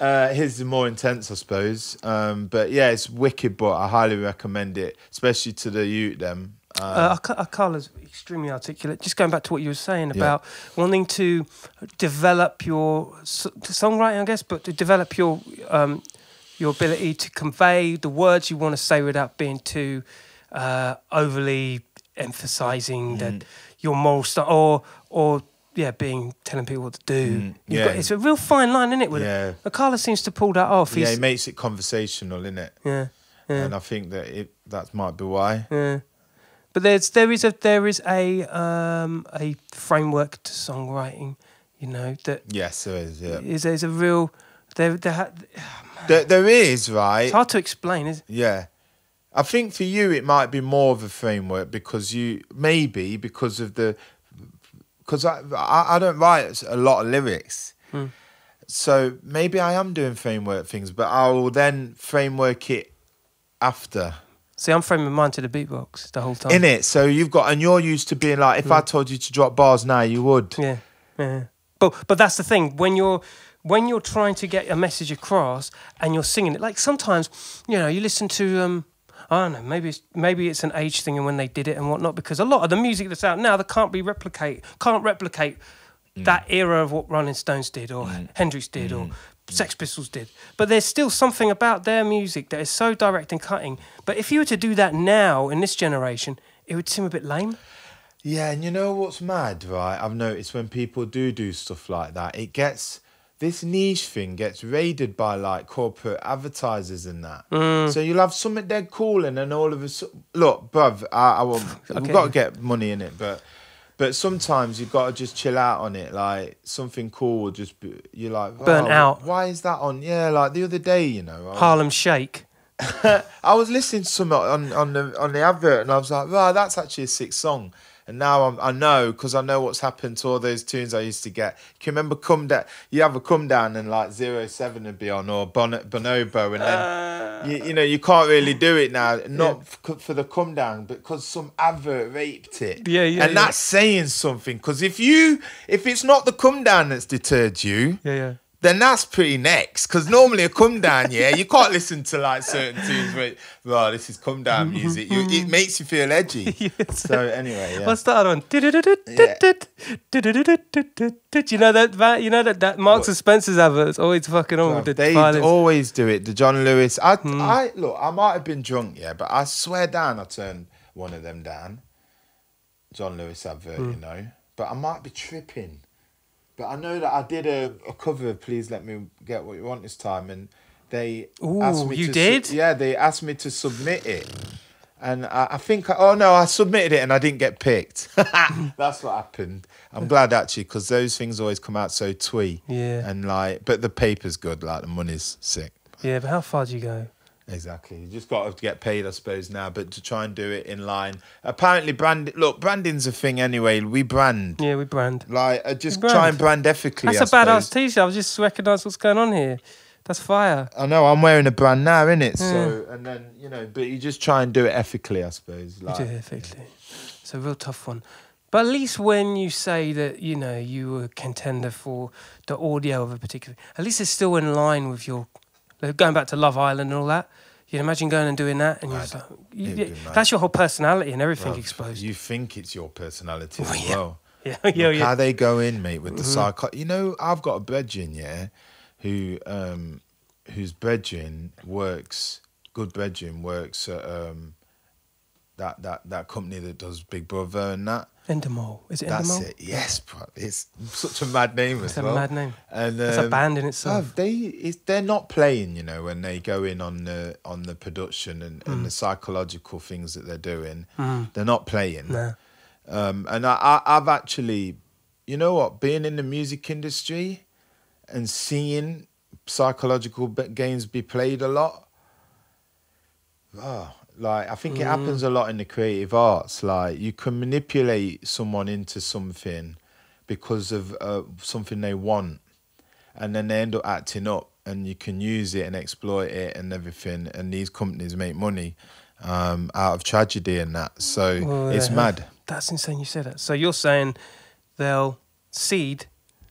uh, his is more intense, I suppose. Um, but yeah, it's wicked. But I highly recommend it, especially to the youth. Them. Um, Uh, Akala's extremely articulate. Just going back to what you were saying Yeah. about wanting to develop your songwriting, I guess, but to develop your um, your ability to convey the words you want to say without being too uh, overly emphasizing Mm. that your moral stuff or or yeah, being telling people what to do. Mm, yeah. got, it's a real fine line, isn't it? With Yeah. it? Akala seems to pull that off. yeah, He's, it makes it conversational, innit? yeah, yeah. And I think that it that might be why. Yeah. But there's there is a there is a um a framework to songwriting, you know, that Yes, there is. Yeah, is there's a real there there ha- *sighs* there, there is right. it's hard to explain, is it? Yeah. I think for you it might be more of a framework because you maybe because of the because I, I I don't write a lot of lyrics. So maybe I am doing framework things, but I will then framework it after. See, I'm framing mine to the beatbox the whole time. In it. So you've got and you're used to being like if I told you to drop bars now you would. Yeah, yeah. But but that's the thing when you're when you're trying to get a message across and you're singing it. Like sometimes, you know, you listen to um. I don't know. Maybe it's maybe it's an age thing and when they did it and whatnot. Because a lot of the music that's out now that can't be replicate can't replicate mm. that era of what Rolling Stones did or mm. Hendrix did or mm. Sex Pistols did. But there's still something about their music that is so direct and cutting. But if you were to do that now in this generation, it would seem a bit lame. Yeah, and you know what's mad, right? I've noticed when people do do stuff like that, it gets this niche thing gets raided by like corporate advertisers and that. Mm. So you'll have something dead cool, and then all of a sudden, look, bruv, I, I will, *laughs* Okay. we've got to get money in it, but but sometimes you've got to just chill out on it. Like something cool will just be, you're like Burnt "Oh, out." Why is that on? Yeah, like the other day, you know. Was- Harlem Shake. *laughs* I was listening to some on on the on the advert, and I was like, "Wow, that's actually a sick song." And now I'm, I know because I know what's happened to all those tunes I used to get. Can you remember come down? You have a come down and like zero seven would be on or bon, bonobo, and then uh. you, you know you can't really do it now. Not f- for the come down, but because some advert raped it. Yeah, yeah, And yeah. that's saying something. Because if you if it's not the come down that's deterred you, Yeah, yeah. Then that's pretty next. Because normally a come down, yeah, you can't listen to like certain tunes but well, this is come down music. You, it makes you feel edgy. *laughs* So anyway, yeah. What's that on? You know that that- you know that that Marks and Spencer's advert is always fucking on with the they violins. always do it. The John Lewis. I, Hmm. I look. I might have been drunk, yeah, but I swear down, I turned one of them down. John Lewis advert, Hmm. you know. But I might be tripping. But I know that I did a, a cover of "Please Let Me Get What You Want" this time, and they asked Ooh, me you to did? yeah, they asked me to submit it, and I, I think oh no, I submitted it and I didn't get picked. *laughs* That's what happened. I'm glad actually because those things always come out so twee. Yeah. And like, but the paper's good. Like the money's sick. Yeah, but how far do you go? Exactly. You just got to get paid, I suppose, now. But to try and do it in line. Apparently, brand. Look, branding's a thing anyway. We brand. Yeah, we brand. Like, uh, just brand. try and brand ethically. That's I a badass suppose. t-shirt. I was just recognised what's going on here. That's fire. I know. I'm wearing a brand now, innit? So, and then you know, but you just try and do it ethically, I suppose. You Like, do it effectively. It's a real tough one. But at least when you say that you know you were a contender for the audio of a particular, at least it's still in line with your like, going back to Love Island and all that. You imagine going and doing that, and you're just like, you- It'd yeah, be mad. that's your whole personality and everything Bruv, exposed. You think it's your personality Well, as yeah. well. *laughs* yeah, Look yeah, yeah. how they go in, mate, with the Mhm. psycho. You know, I've got a brethren, yeah, who um, whose brethren works, good brethren works at um, that that that company that does Big Brother and that. Endemol. Is it That's Endemol? it. Yes, bro. It's such a mad name It's as a well. mad name. And It's a um, band in itself. they it's, they're not playing, you know, when they go in on the on the production and, and the psychological things that they're doing. Mm. They're not playing. Nah. Um, and I, I, I've actually, you know what, being in the music industry and seeing psychological games be played a lot. Oh, like I think it happens a lot in the creative arts. Like you can manipulate someone into something because of uh, something they want, and then they end up acting up, and you can use it and exploit it and everything. And these companies make money um, out of tragedy and that. So Well, it's mad. That's insane. You said that. So you're saying they'll seed,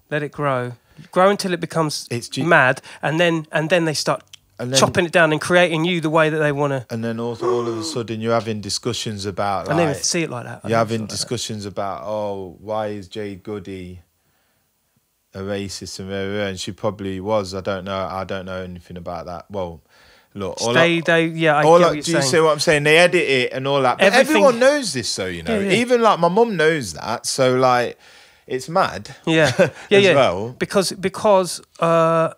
let it grow, grow until it becomes It's mad, and then and then they start then- chopping it down and creating you the way that they want to. And then also all of a sudden you're having discussions about I never like see it like that. I you're having it like discussions about oh why is Jade Goody a racist and and she probably was. I don't know. I don't know anything about that. Well, look, all They, I, they, yeah, I all get I- what you're do you see what I'm saying? They edit it and all that. But Everything- everyone knows this, though. You know, Yeah, yeah. even like my mum knows that. So like, it's mad. Yeah, *laughs* yeah, as yeah. well. Because because uh,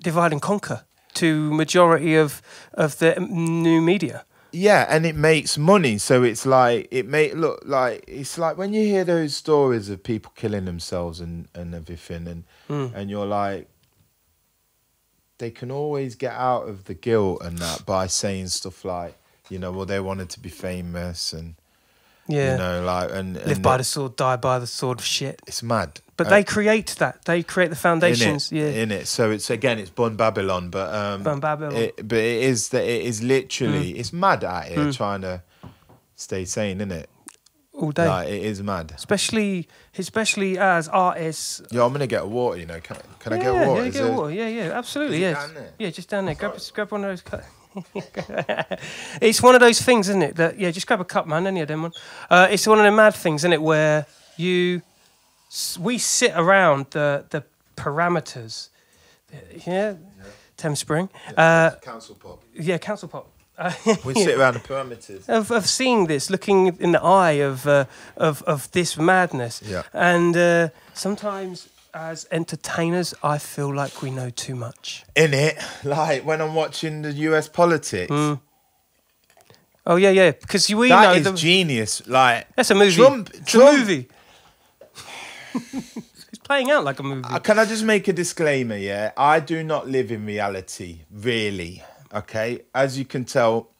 divide and conquer to majority of of the new media. Yeah, and it makes money. So it's like it may look like it's like when you hear those stories of people killing themselves and and everything, and Mm. and you're like, they can always get out of the guilt and that by saying stuff like, you know, well they wanted to be famous and Yeah, you know like and, and live by the sword, die by the sword shit. it's mad. But Uh, they create that. They create the in foundations. it, yeah, in it. So it's again, it's Bun Babylon, but um, Bun Babylon. It, but it is that it is literally it's mad out here Mm. trying to stay sane, isn't it? all day. Like it is mad. especially, especially as artists. Yeah, I'm gonna get a water. You know, can, can I yeah, get water? Yeah, get there- water. Yeah, yeah, absolutely. It Yeah, down there? yeah, just down there. Grab, grab one of those. Cu- *laughs* it's one of those things, isn't it? That yeah, just grab a cup, man. Any of them one. Uh, it's one of the mad things, isn't it? Where you, we sit around the the parameters. Yeah, Thames Spring. Uh, Council pop. yeah, council pop. *laughs* We sit around the parameters. of, of seeing this, looking in the eye of uh, of of this madness. Yeah. And uh, sometimes, as entertainers, I feel like we know too much. In it, like when I'm watching the U.S. politics, Mm. Oh yeah, yeah. Because we that know is the, genius. Like that's a movie. Trump- it's Trump- a movie. *laughs* it's playing out like a movie. Uh, Can I just make a disclaimer? Yeah, I do not live in reality, really. Okay, as you can tell,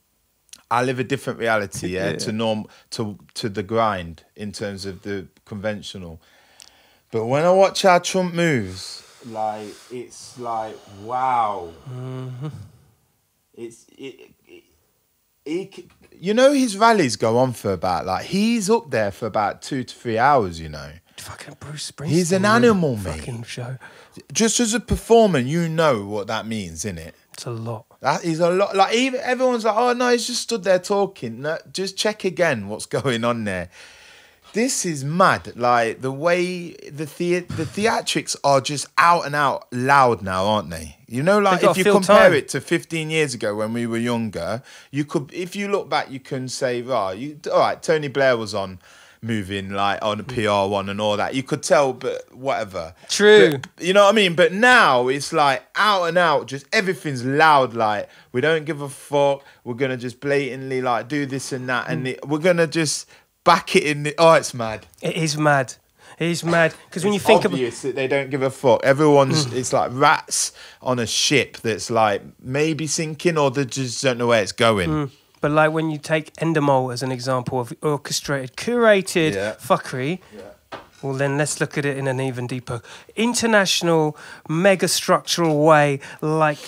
I live a different reality. Yeah, Yeah. to norm to to the grind in terms of the conventional. But when I watch how Trump moves, like it's like wow. It's it. it he, c- you know his rallies go on for about like he's up there for about two to three hours. You know, Fucking Bruce Springsteen. He's an animal, mate. Fucking show. just as a performer, you know what that means, innit? It's a lot. That is a lot. Like even everyone's like, "Oh no, he's just stood there talking." No, just check again what's *laughs* going on there. This is mad. Like the way the the the theatrics are just out and out loud now, aren't they? You know, like if you compare time. it to 15 years ago when we were younger, you could, if you look back, you can say, "Right, you all right." Tony Blair was on moving like on a PR one and all that. You could tell, but whatever. True. But- you know what I mean? But now it's like out and out, just everything's loud. Like we don't give a fuck. We're gonna just blatantly like do this and that, Mm. and it, we're gonna just back it in. The, oh, it's mad. It is mad. It is mad because when you think about obvious that they don't give a fuck. Everyone's it's like rats on a ship that's like maybe sinking or they just don't know where it's going. Mm. But like when you take Endemol as an example of orchestrated, curated Yeah. fuckery, well then let's look at it in an even deeper international, mega structural way, like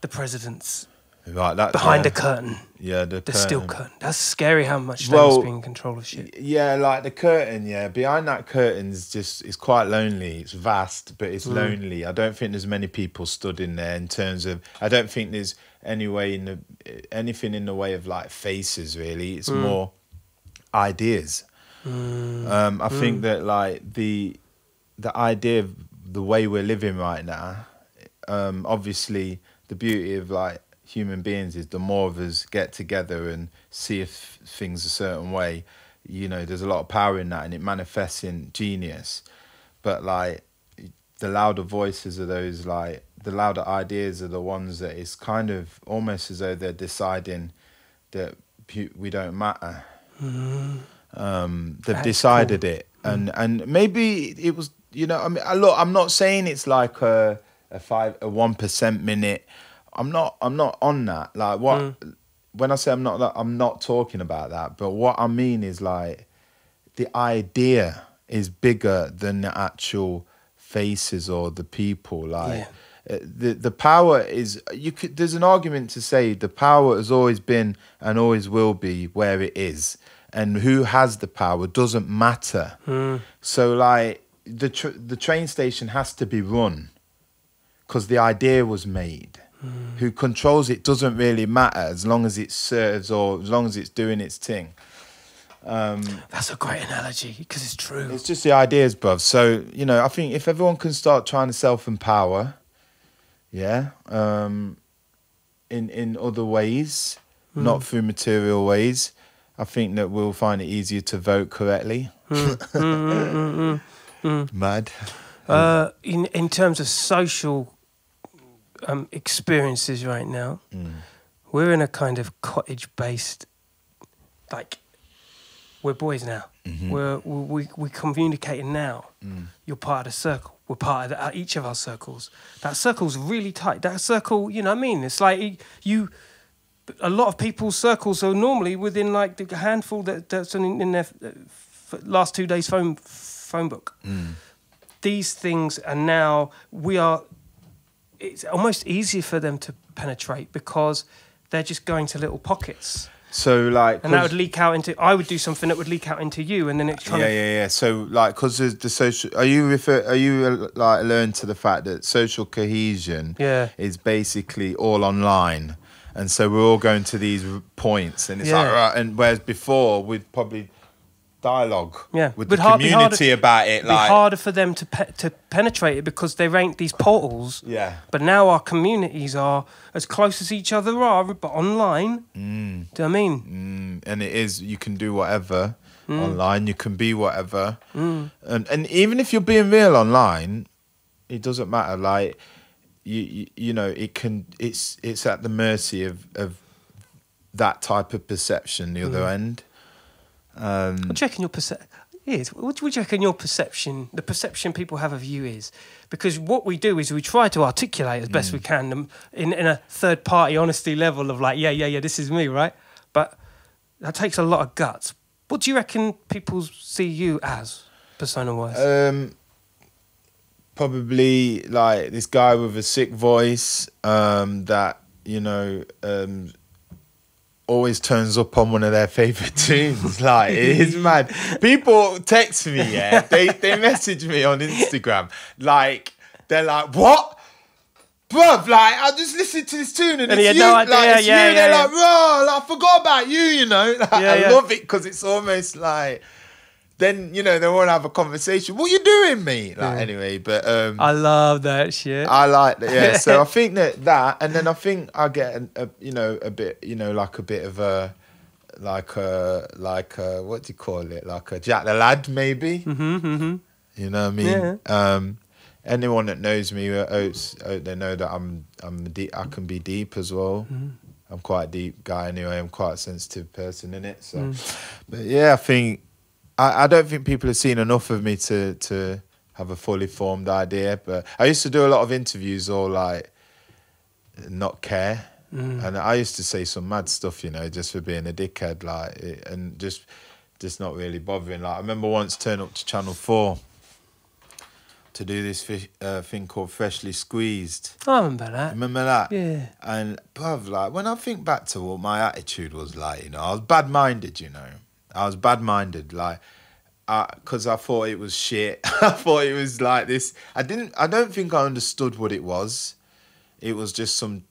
the presidents Right, that behind yeah. the curtain, yeah, the, the steel curtain. curtain. That's scary how much Well, being in control of shit. Yeah, like the curtain. Yeah, behind that curtain is just it's quite lonely. It's vast, but Mm. it's lonely. I don't think there's many people stood in there in terms of. I don't think there's any way in the anything in the way of like faces. Really, it's Mm. more ideas. Um, I think that like the the idea of the way we're living right now. Um, obviously, the beauty of like human beings is the more of us get together and see if things a certain way. You know, there's a lot of power in that, and it manifests in genius. But like the louder voices are those like the louder ideas are the ones that it's kind of almost as though they're deciding that we don't matter. Um, they've That's decided it, and and maybe it was you know I mean I look I'm not saying it's like a a five a one percent minute. I'm not I'm not on that. Like what when I say I'm not I'm not talking about that. But what I mean is like the idea is bigger than the actual faces or the people. Like uh, the the power is you could there's an argument to say the power has always been and always will be where it is and who has the power doesn't matter. So like the tr- the train station has to be run because the idea was made who controls it doesn't really matter as long as it serves or as long as it's doing its thing um, That's a great analogy because it's true. It's just the ideas, bruv. So, you know, I think if everyone can start trying to self empower, yeah, um, in in other ways, hmm. not through material ways, I think that we'll find it easier to vote correctly. Hmm. Hmm, *laughs* Mad. Uh, in in terms of social um, experiences right now, we're in a kind of cottage based, like we're boys now. We're we we communicating now. You're part of the circle. We're part of the, uh, each of our circles. That circle's really tight. That circle, you know what I mean? It's like you. A lot of people's circles are normally within like the handful that that's in, in their uh, f- last two days phone phone book these things are now we are it's almost easier for them to penetrate because they're just going to little pockets So, like, and that would leak out into i would do something that would leak out into you and then it's kind yeah, of yeah, yeah. So, like, because the social, are you refer, are you uh, like learn to the fact that social cohesion, Yeah. is basically all online, and so we're all going to these points, and it's like, right, and whereas before we'd probably dialogue, Yeah, with but the be community harder- about it, be like, harder for them to pe- to penetrate it because there ain't these portals yeah, but now our communities are as close as each other are but online mm. do you know what i mean mm, and it is you can do whatever mm. online, you can be whatever, mm. and and even if you're being real online, it doesn't matter. Like you, you, you know, it can. It's it's at the mercy of of that type of perception. The other end. Um, What do you reckon your perception is? What do you reckon your perception, the perception people have of you is? Because what we do is we try to articulate as best we can in, in a third party honesty level of like, yeah, yeah, yeah, this is me, right? But that takes a lot of guts. What do you reckon people see you as, persona wise? Um, probably like this guy with a sick voice um, that you know um, always turns up on one of their favorite *laughs* tunes. Like it is mad. People text me, yeah. They they message me on Instagram. Like they're like, what? Bruv, like I just listened to this tune and, And it's you. no idea, like, it's yeah, you. They're yeah, like, bro, like, I forgot about you. You know, *laughs* like, Yeah, I yeah. love it because it's almost like then you know they want to have a conversation. What you doing, mate? Like anyway, but um, I love that shit. I like that. Yeah, so *laughs* I think that that, and then I think I get an, a you know a bit you know like a bit of a like a like a what do you call it like a Jack the Lad maybe. mm-hmm, mm-hmm. You know what I mean? Yeah. Um, anyone that knows me, uh, Oates, uh, they know that I'm I'm deep. I can be deep as well. Mm-hmm. I'm quite a deep guy anyway. I'm quite a sensitive person in it. So, Mm. but yeah, I think I, I don't think people have seen enough of me to to have a fully formed idea. But I used to do a lot of interviews or like not care. Mm. And I used to say some mad stuff, you know, just for being a dickhead, like, and just, just not really bothering. Like, I remember once turning up to Channel Four to do this fish, uh, thing called Freshly Squeezed. I remember that. Remember that? Yeah. And bruv, like when I think back to what my attitude was like, you know, I was bad minded, you know. I was bad minded, like because I thought it was shit. *laughs* I thought it was like this. I didn't. I don't think I understood what it was. It was just some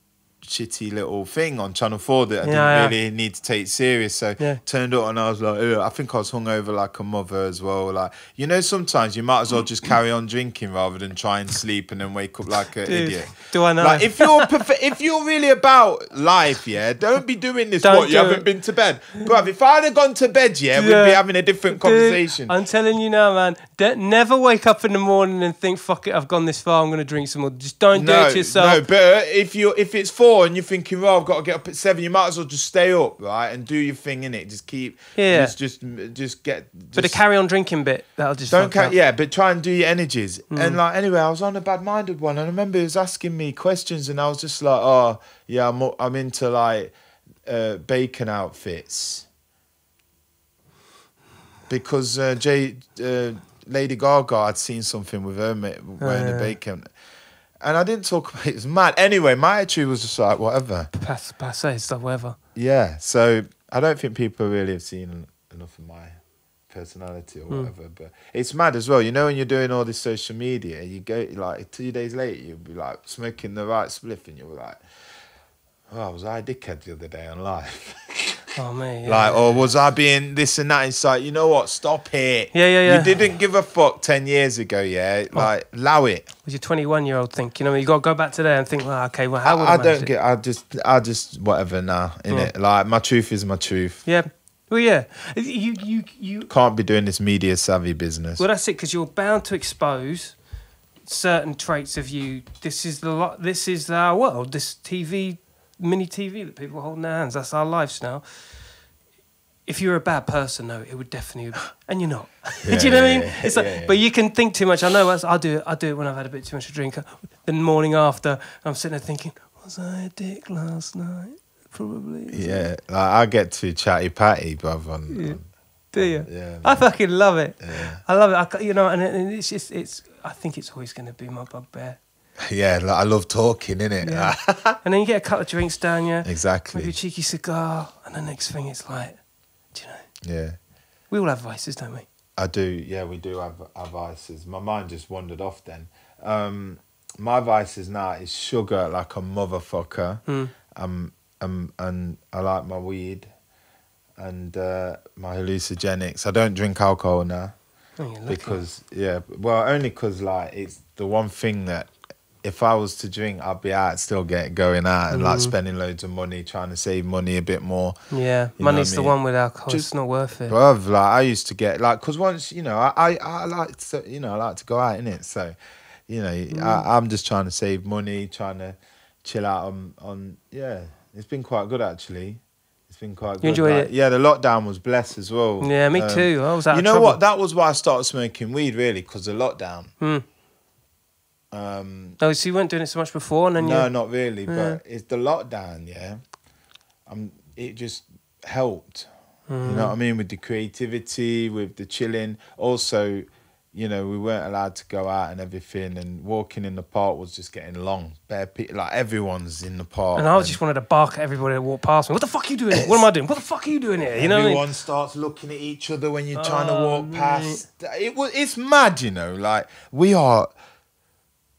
shitty little thing on Channel Four that I Yeah, yeah. didn't really need to take serious. So Yeah. turned up and I was like. I think I was hungover like a mother as well. Like you know, sometimes you might as well just carry on drinking rather than try and sleep and then wake up like an Dude, idiot. do I know? Like if you're perf- if you're really about life, yeah, don't be doing this. Don't what you do haven't been to bed, bruv. If I'd have gone to bed, yeah, we'd be having a different Dude, conversation. I'm telling you now, man. never wake up in the morning and think, "Fuck it, I've gone this far. I'm gonna drink some more." Just don't do it to yourself. no, but if you if it's four and you're thinking, well, I've got to get up at seven, you might as well just stay up, right, and do your thing in it. Just keep, Yeah. just just just get. but the carry on drinking bit, that'll just Don't ca- yeah, but try and do your energies. Mm. And like anyway, I was on a bad minded one, and I remember he was asking me questions, and I was just like, oh yeah, I'm I'm into like uh, bacon outfits because uh, Jay uh, Lady Gaga had seen something with her wearing yeah. a bacon. And I didn't talk about it. It was mad. Anyway, my attitude was just like, whatever. Pass, passe stuff, whatever. Yeah. So I don't think people really have seen enough of my personality or hmm. whatever. But it's mad as well. You know, when you're doing all this social media, you go like two days later, you'll be like smoking the right spliff, and you're like, "Oh, I was I a dickhead the other day on live?" *laughs* Oh me, yeah. like, or was I being this and that? It's like, you know what? Stop it. Yeah, yeah, yeah. You didn't give a fuck ten years ago. Yeah, oh. like, allow it. was your 21 year old think? You know, you got to go back to there and think, well, okay, well, how I, I don't it? get. I just, I just whatever now. In it, like my truth is my truth. Yeah, well, yeah. You, you, you. Can't be doing this media savvy business. Well, that's it because you're bound to expose certain traits of you. This is the lo- this is our world. This TV, mini TV that people hold in their hands. That's our lives now. If you're a bad person, though, it would definitely, and you're not. *laughs* do you know what I mean? yeah, It's like, yeah, yeah. but you can think too much. I know. I do it. I do it when I've had a bit too much to drink. The morning after, I'm sitting there thinking, was I a dick last night? Probably. Yeah, like I get too chatty patty, bruv. On, Yeah. on- Do you? Yeah, I fucking love it. Yeah. I love it. I, you know, and, it- and it's just, it's. I think it's always going to be my bugbear. Yeah, like I love talking, innit? Yeah. *laughs* and then you get a couple of drinks down you, maybe exactly. a cheeky cigar, and the next thing it's like, do you know? Yeah, We all have vices, don't we? I do. Yeah, we do have our vices. My mind just wandered off then. Um, my vices now is sugar like a motherfucker. Mm. Um, um, and I like my weed and uh, my hallucinogenics. I don't drink alcohol now. Oh, because yeah well only because like it's the one thing that if i was to drink i'd be out still get going out and Mm. like spending loads of money trying to save money a bit more yeah, you money's I the mean? one with alcohol. Just- it's not worth it. Bruv, like i used to get like because once you know i i, I like to you know i like to go out in it so you know Mm. I, i'm just trying to save money trying to chill out on on yeah it's been quite good actually it's been quite good. enjoyed like- it? Yeah, the lockdown was blessed as well. Yeah, me Um, too. I was out You know trouble. what? That was why I started smoking weed, really, because of lockdown. Hmm. Um, Oh, so you weren't doing it so much before, and then no, you. not really. Yeah. But it's the lockdown, yeah. Um, it just helped. You Hmm. know what I mean? With the creativity, with the chilling. Also, you know, we weren't allowed to go out and everything, and walking in the park was just getting long. Bare pe- like everyone's in the park. And I just wanted to bark at everybody that walked past me. What the fuck are you doing? What am I doing? What the fuck are you doing here? You know what I Everyone mean? starts looking at each other when you're trying to Oh, walk mate. past. It was. It's mad, you know. Like we are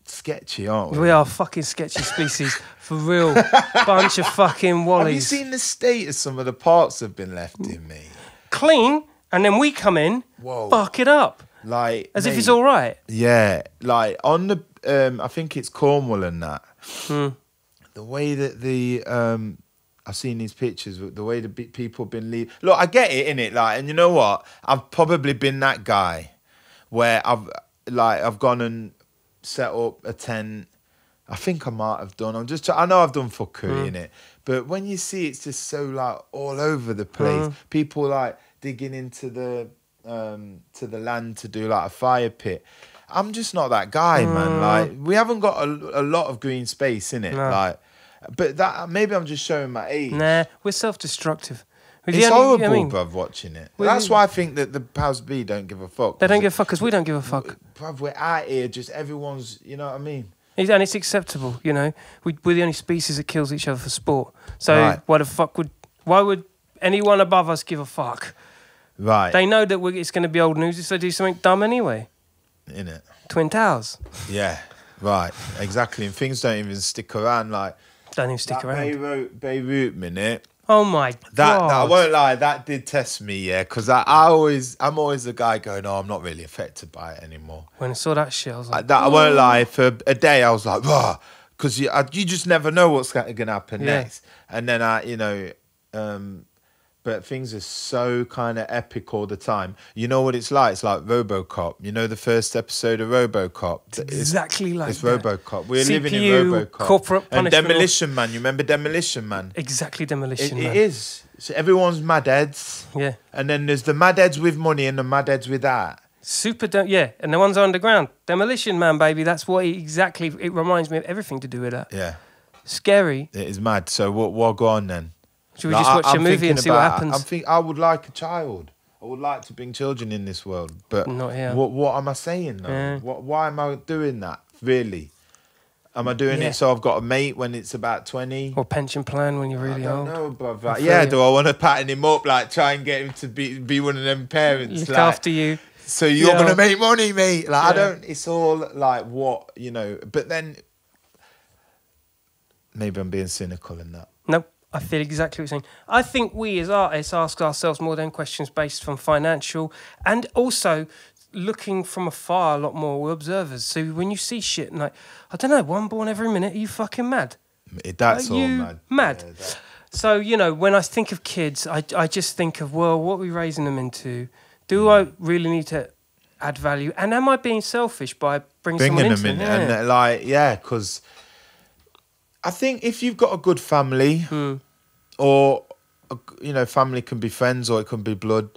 sketchy, aren't we? We are fucking sketchy species. For real. *laughs* Bunch of fucking Have you seen the state of some of the parts have been left in me? Clean, and then we come in, Whoa. fuck it up. Like As if it's all right. Yeah, like on the um, I think it's Cornwall and that. Hmm. The way that the um, I've seen these pictures, the way the people have been leaving. Look, I get it in it, like, and you know what? I've probably been that guy where I've like I've gone and set up a tent. I think I might have done. I'm just. try- I know I've done fuckery hmm. in it, but when you see it's just so like all over the hmm. place. People like digging into the um to the land to do like a fire pit. I'm just not that guy, man. Hmm. Like we haven't got a, a lot of green space in it. No. Like, but that maybe I'm just showing my age. Nah, we're self destructive. It's only- horrible, I mean, bruv, watching it. Well, That's why I think that the powers be don't give a fuck. They don't give a fuck because we don't give a fuck. Bruv, we're out here, just everyone's, you know what I mean? And it's acceptable, you know. We, we're the only species that kills each other for sport. So Right. why the fuck would why would anyone above us give a fuck? Right. They know that it's going to be old news if they do something dumb anyway. in it. Twin Towers Yeah. Right. Exactly. And things don't even stick around. Like don't even stick around. Beirut, Beirut minute. Oh my That, that I won't lie, that did test me, yeah, because I, I always, I'm always the guy going, "Oh, I'm not really affected by it anymore." when I saw that shit, I was I, like, that I won't lie. For a day, I was like, "Rah," because you, I, you just never know what's going to happen Yeah. next. And then I, you know, um, but things are so kind of epic all the time. You know what it's like? It's like RoboCop. You know the first episode of RoboCop. It's- exactly like It's that. RoboCop. We're living in CPU, RoboCop. corporate and. Demolition Man. You remember Demolition Man? exactly demolition. it man. is. So everyone's mad heads. Yeah, And then there's the mad heads with money and the mad heads without. super. De- yeah, and the ones underground, demolition man, baby. That's what it, exactly. It reminds me of everything to do with that. Yeah, Scary. it is mad. So what? What go on then? Should we Like, just watch I'm a movie and see what happens? I'm think I would like a child. I would like to bring children in this world, but Not here. What What am I saying though? Yeah. What? Why am I doing that? Really? Am I doing Yeah. it so I've got a mate when it's about twenty? or pension plan when you're I really don't old. know, bruv. Yeah, do I want to pattern him up, like try and get him to be be one of them parents? Look like, after you. So you're Yeah. gonna make money, mate. Like I don't. It's all like what you know. But then maybe I'm being cynical in that. No, I feel exactly what you're saying. I think we as artists ask ourselves more than questions based on financial and also looking from afar a lot more. We're observers. So when you see shit and like, I don't know, one born every minute, are you fucking mad? It, that's Are all you mad. mad? Yeah, that- So, you know, when I think of kids, I, I just think of, well, what are we raising them into? Do mm. I really need to add value? And am I being selfish by bringing, bringing someone them in it? and like yeah, because I think if you've got a good family, Hmm. or you know, family can be friends or it can be blood.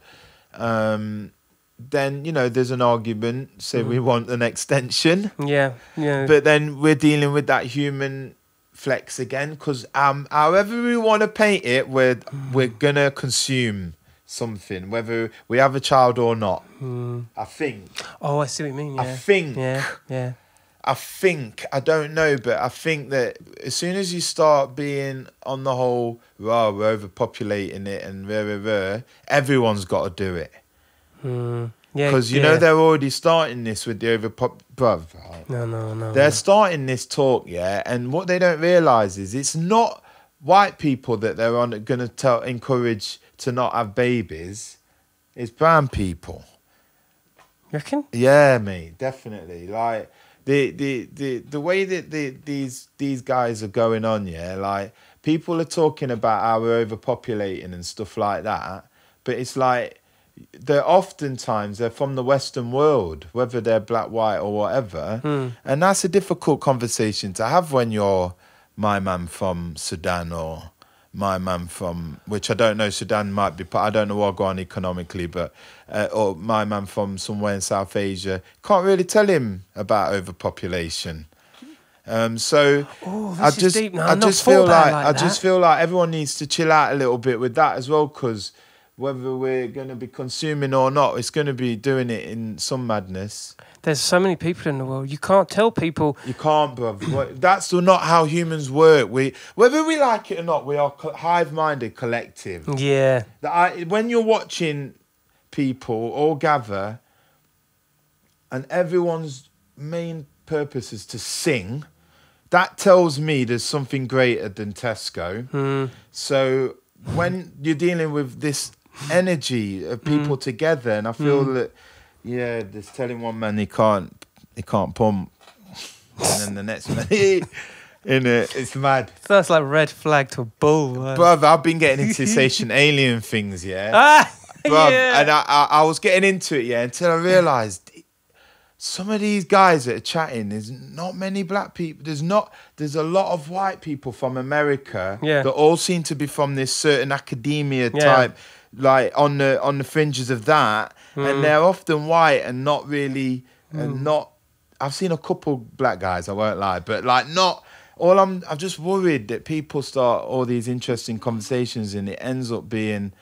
Um, then you know, there's an argument. Say Hmm. we want an extension. yeah, yeah. but then we're dealing with that human flex again because um however we want to paint it we're we're gonna consume something whether we have a child or not i think oh, I see what you mean. Yeah. I think- Yeah, yeah. I think i don't know but i think that as soon as you start being on the whole wow we're overpopulating it and rah, rah, rah, everyone's got to do it Mm. Yeah, because you yeah. know they're already starting this with the overpop bruv No, no, no. They're no. starting this talk, yeah, and what they don't realize is it's not white people that they're on going to tell encourage to not have babies. It's brown people. You reckon? Yeah, mate, definitely. Like the the the the way that the these these guys are going on, yeah, like people are talking about how we're overpopulating and stuff like that, but it's like they're oftentimes they're from the Western world, whether they're black, white, or whatever, hmm. and that's a difficult conversation to have when you're my man from Sudan or my man from which I don't know Sudan might be I don't know what go on economically but uh, or my man from somewhere in South Asia. Can't really tell him about overpopulation. Um so Oh, this I just I just feel like, like I just feel like everyone needs to chill out a little bit with that as well because whether we're going to be consuming or not it's going to be doing it in some madness There's so many people in the world. You can't tell people. You can't, bro. That's not how humans work. We, whether we like it or not, we are hive-minded collective. Yeah, That I, when you're watching people all gather, and everyone's main purpose is to sing, that tells me there's something greater than Tesco. Hmm. So when you're dealing with this energy of people hmm. together, and I feel hmm. that, yeah, just telling one man he can't, he can't pump, and then the next man, *laughs* in it, it's mad. So that's like red flag to a bull. man. Bruv, I've been getting into *laughs* sensation alien things, yeah. ah, Bruv, yeah. and I, I, I was getting into it, yeah, until I realised some of these guys that are chatting, there's not many black people. There's not. There's a lot of white people from America Yeah. that all seem to be from this certain academia Yeah. type, like on the on the fringes of that, Hmm. and they're often white and not really, and not. I've seen a couple black guys. I won't lie, but like not. All I'm. I'm just worried that people start all these interesting conversations and it ends up being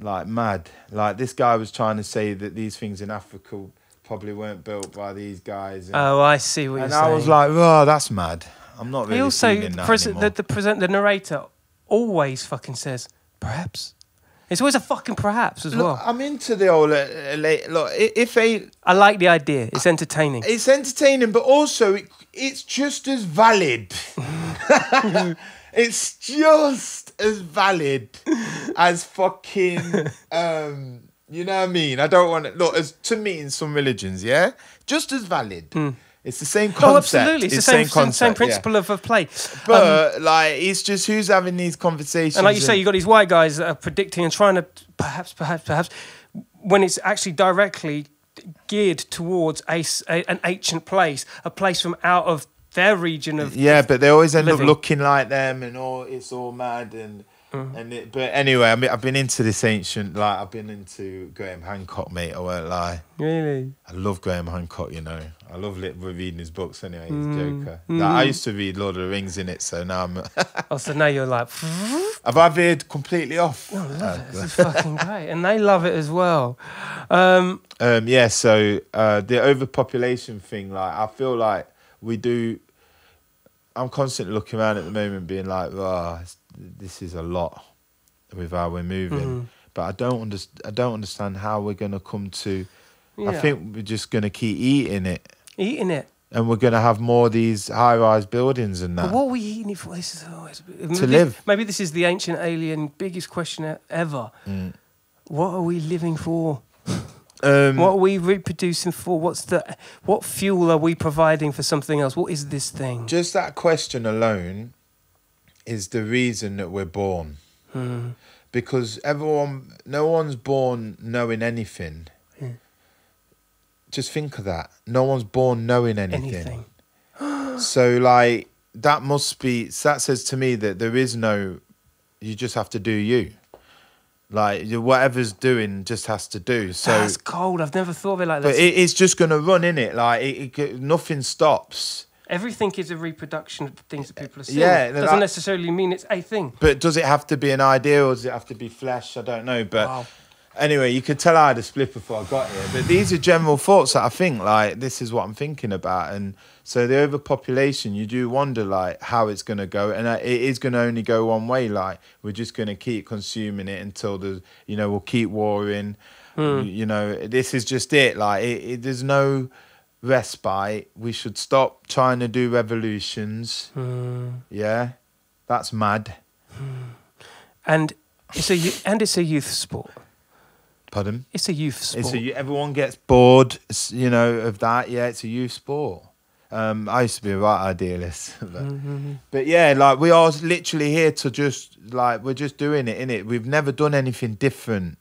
like mad. Like this guy was trying to say that these things in Africa probably weren't built by these guys. And, Oh, I see what and you're I saying. was like, oh, that's mad. I'm not really he also feeling that pres- the the, present, the narrator always fucking says perhaps. It's always a fucking perhaps as Look, well. I'm into the old. Uh, late, look, if they, I like the idea. It's entertaining. it's entertaining, but also it, it's just as valid. *laughs* it's just as valid as fucking. *laughs* Um, you know what I mean? I don't want to look as to me in some religions, yeah, just as valid. It's the same concept. Oh, absolutely. It's, the same, same, concept, same yeah. principle of, of play. Um, But like, it's just who's having these conversations. and like you say, you got these white guys that are predicting and trying to perhaps, perhaps, perhaps, when it's actually directly geared towards a, a- an ancient place, a place from out of their region of Yeah, but they always end living. up looking like them, and all it's all mad and Mm. and it, but anyway, I mean, I've been into this ancient like I've been into Graham Hancock, mate. I won't lie. really. I love Graham Hancock. You know, I love reading his books. Anyway, he's Mm. a joker. Like, I used to read Lord of the Rings in it, so now I'm. *laughs* Oh, so now you're like, *laughs* have I veered completely off? No, I love it. This is *laughs* fucking great, and they love it as well. Um, Um, yeah, so uh, the overpopulation thing, like I feel like we do. I'm constantly looking around at the moment, being like, "Ah, it's this is a lot with how we're moving." Mm-hmm. But I don't understand. I don't understand how we're gonna come to. I think we're just gonna keep eating it, eating it. and we're gonna have more of these high-rise buildings and that. But what are we eating it for? This is always, maybe, live. Maybe this is the ancient alien biggest question ever. Mm. What are we living for? Um, What are we reproducing for? What's the what fuel are we providing for something else? What is this thing? just that question alone is the reason that we're born. Hmm. Because everyone, no one's born knowing anything. Just think of that. No one's born knowing anything. Anything. *gasps* So, like, that must be, that says to me that there is no, you just have to do you. Like, whatever's doing just has to do. So, That's cold. I've never thought of it like but that. it, it's just going to run in it. Like, it, it, nothing stops. Everything is a reproduction of the things that people are seeing. Yeah, doesn't that- necessarily mean it's a thing. But does it have to be an idea or does it have to be flesh? I don't know. But Wow. anyway, you could tell I had a split before I got here. But these are general thoughts that I think like this is what I'm thinking about. And so the overpopulation, you do wonder like how it's going to go, and uh, it is going to only go one way. Like we're just going to keep consuming it until the you know we'll keep warring. You, you know this is just it. Like it, it, there's no respite. We should stop trying to do revolutions. Hmm. Yeah, that's mad. Hmm. And it's a and it's a youth sport. Pardon? It's a youth sport. It's a, everyone gets bored, you know, of that. Yeah, it's a youth sport. Um, I used to be a right idealist, *laughs* but, mm-hmm, mm-hmm. but yeah, like we are literally here to just like we're just doing it in it. We've never done anything different.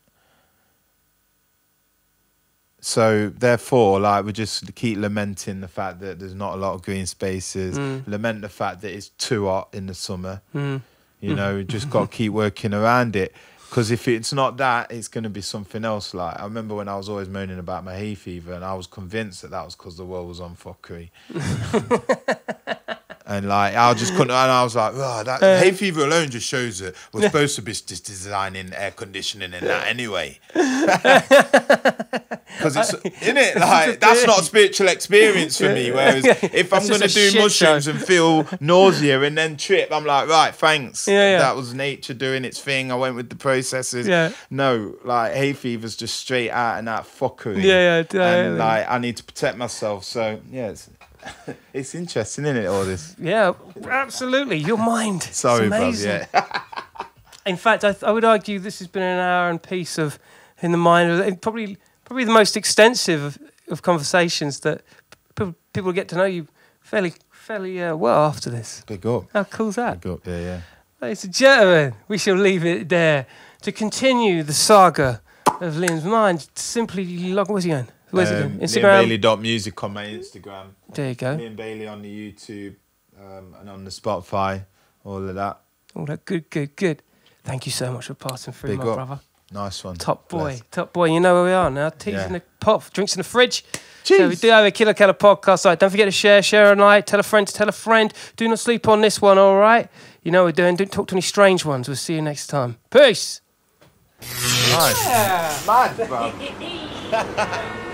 So therefore, like we just keep lamenting the fact that there's not a lot of green spaces. Lament the fact that it's too hot in the summer. Mm. You know, we just got to *laughs* keep working around it. Because if it's not that, it's going to be something else. Like I remember when I was always moaning about my hay fever, and I was convinced that that was because the world was on fuckery. *laughs* *laughs* and like I just couldn't. And I was like, oh, that hay fever alone just shows that we're supposed to be just designing air conditioning and that anyway. *laughs* *laughs* Because it's in it *laughs* like that's not a spiritual experience for me. Whereas if I'm gonna do mushrooms show. and feel nausea and then trip, I'm like, right, thanks. Yeah, yeah. That was nature doing its thing. I went with the processes. Yeah. No, like hay fever's just straight out and out fuckery. Yeah, yeah, yeah, And like I need to protect myself. So yeah, it's *laughs* it's interesting, isn't it? All this. yeah, absolutely. Your mind. Sorry, amazing. Yeah. *laughs* In fact, I, th- I would argue this has been an hour and piece of in the mind of probably probably the most extensive of, of conversations that people, people get to know you fairly fairly uh, well after this. Big up. How cool's that? Big up. Yeah, yeah. Ladies and gentlemen, we shall leave it there to continue the saga of Liam's mind. Simply log. Where's he going? Where's he Um, going? Liam Instagram. Bailey dot music on my Instagram. There you go. Me and Bailey on the YouTube um, and on the Spotify. All of that. All that good, good, good. Thank you so much for passing through, Big my up. brother. Nice one. Top boy, Bless. top boy. You know where we are now. Teas Yeah. in the pot, drinks in the fridge. So we do have a Killa Kela podcast. All right, don't forget to share, share a like, tell a friend to tell a friend. Do not sleep on this one, all right? You know what we're doing. Don't talk to any strange ones. We'll see you next time. Peace. Right. Nice. Mad, bro. *laughs*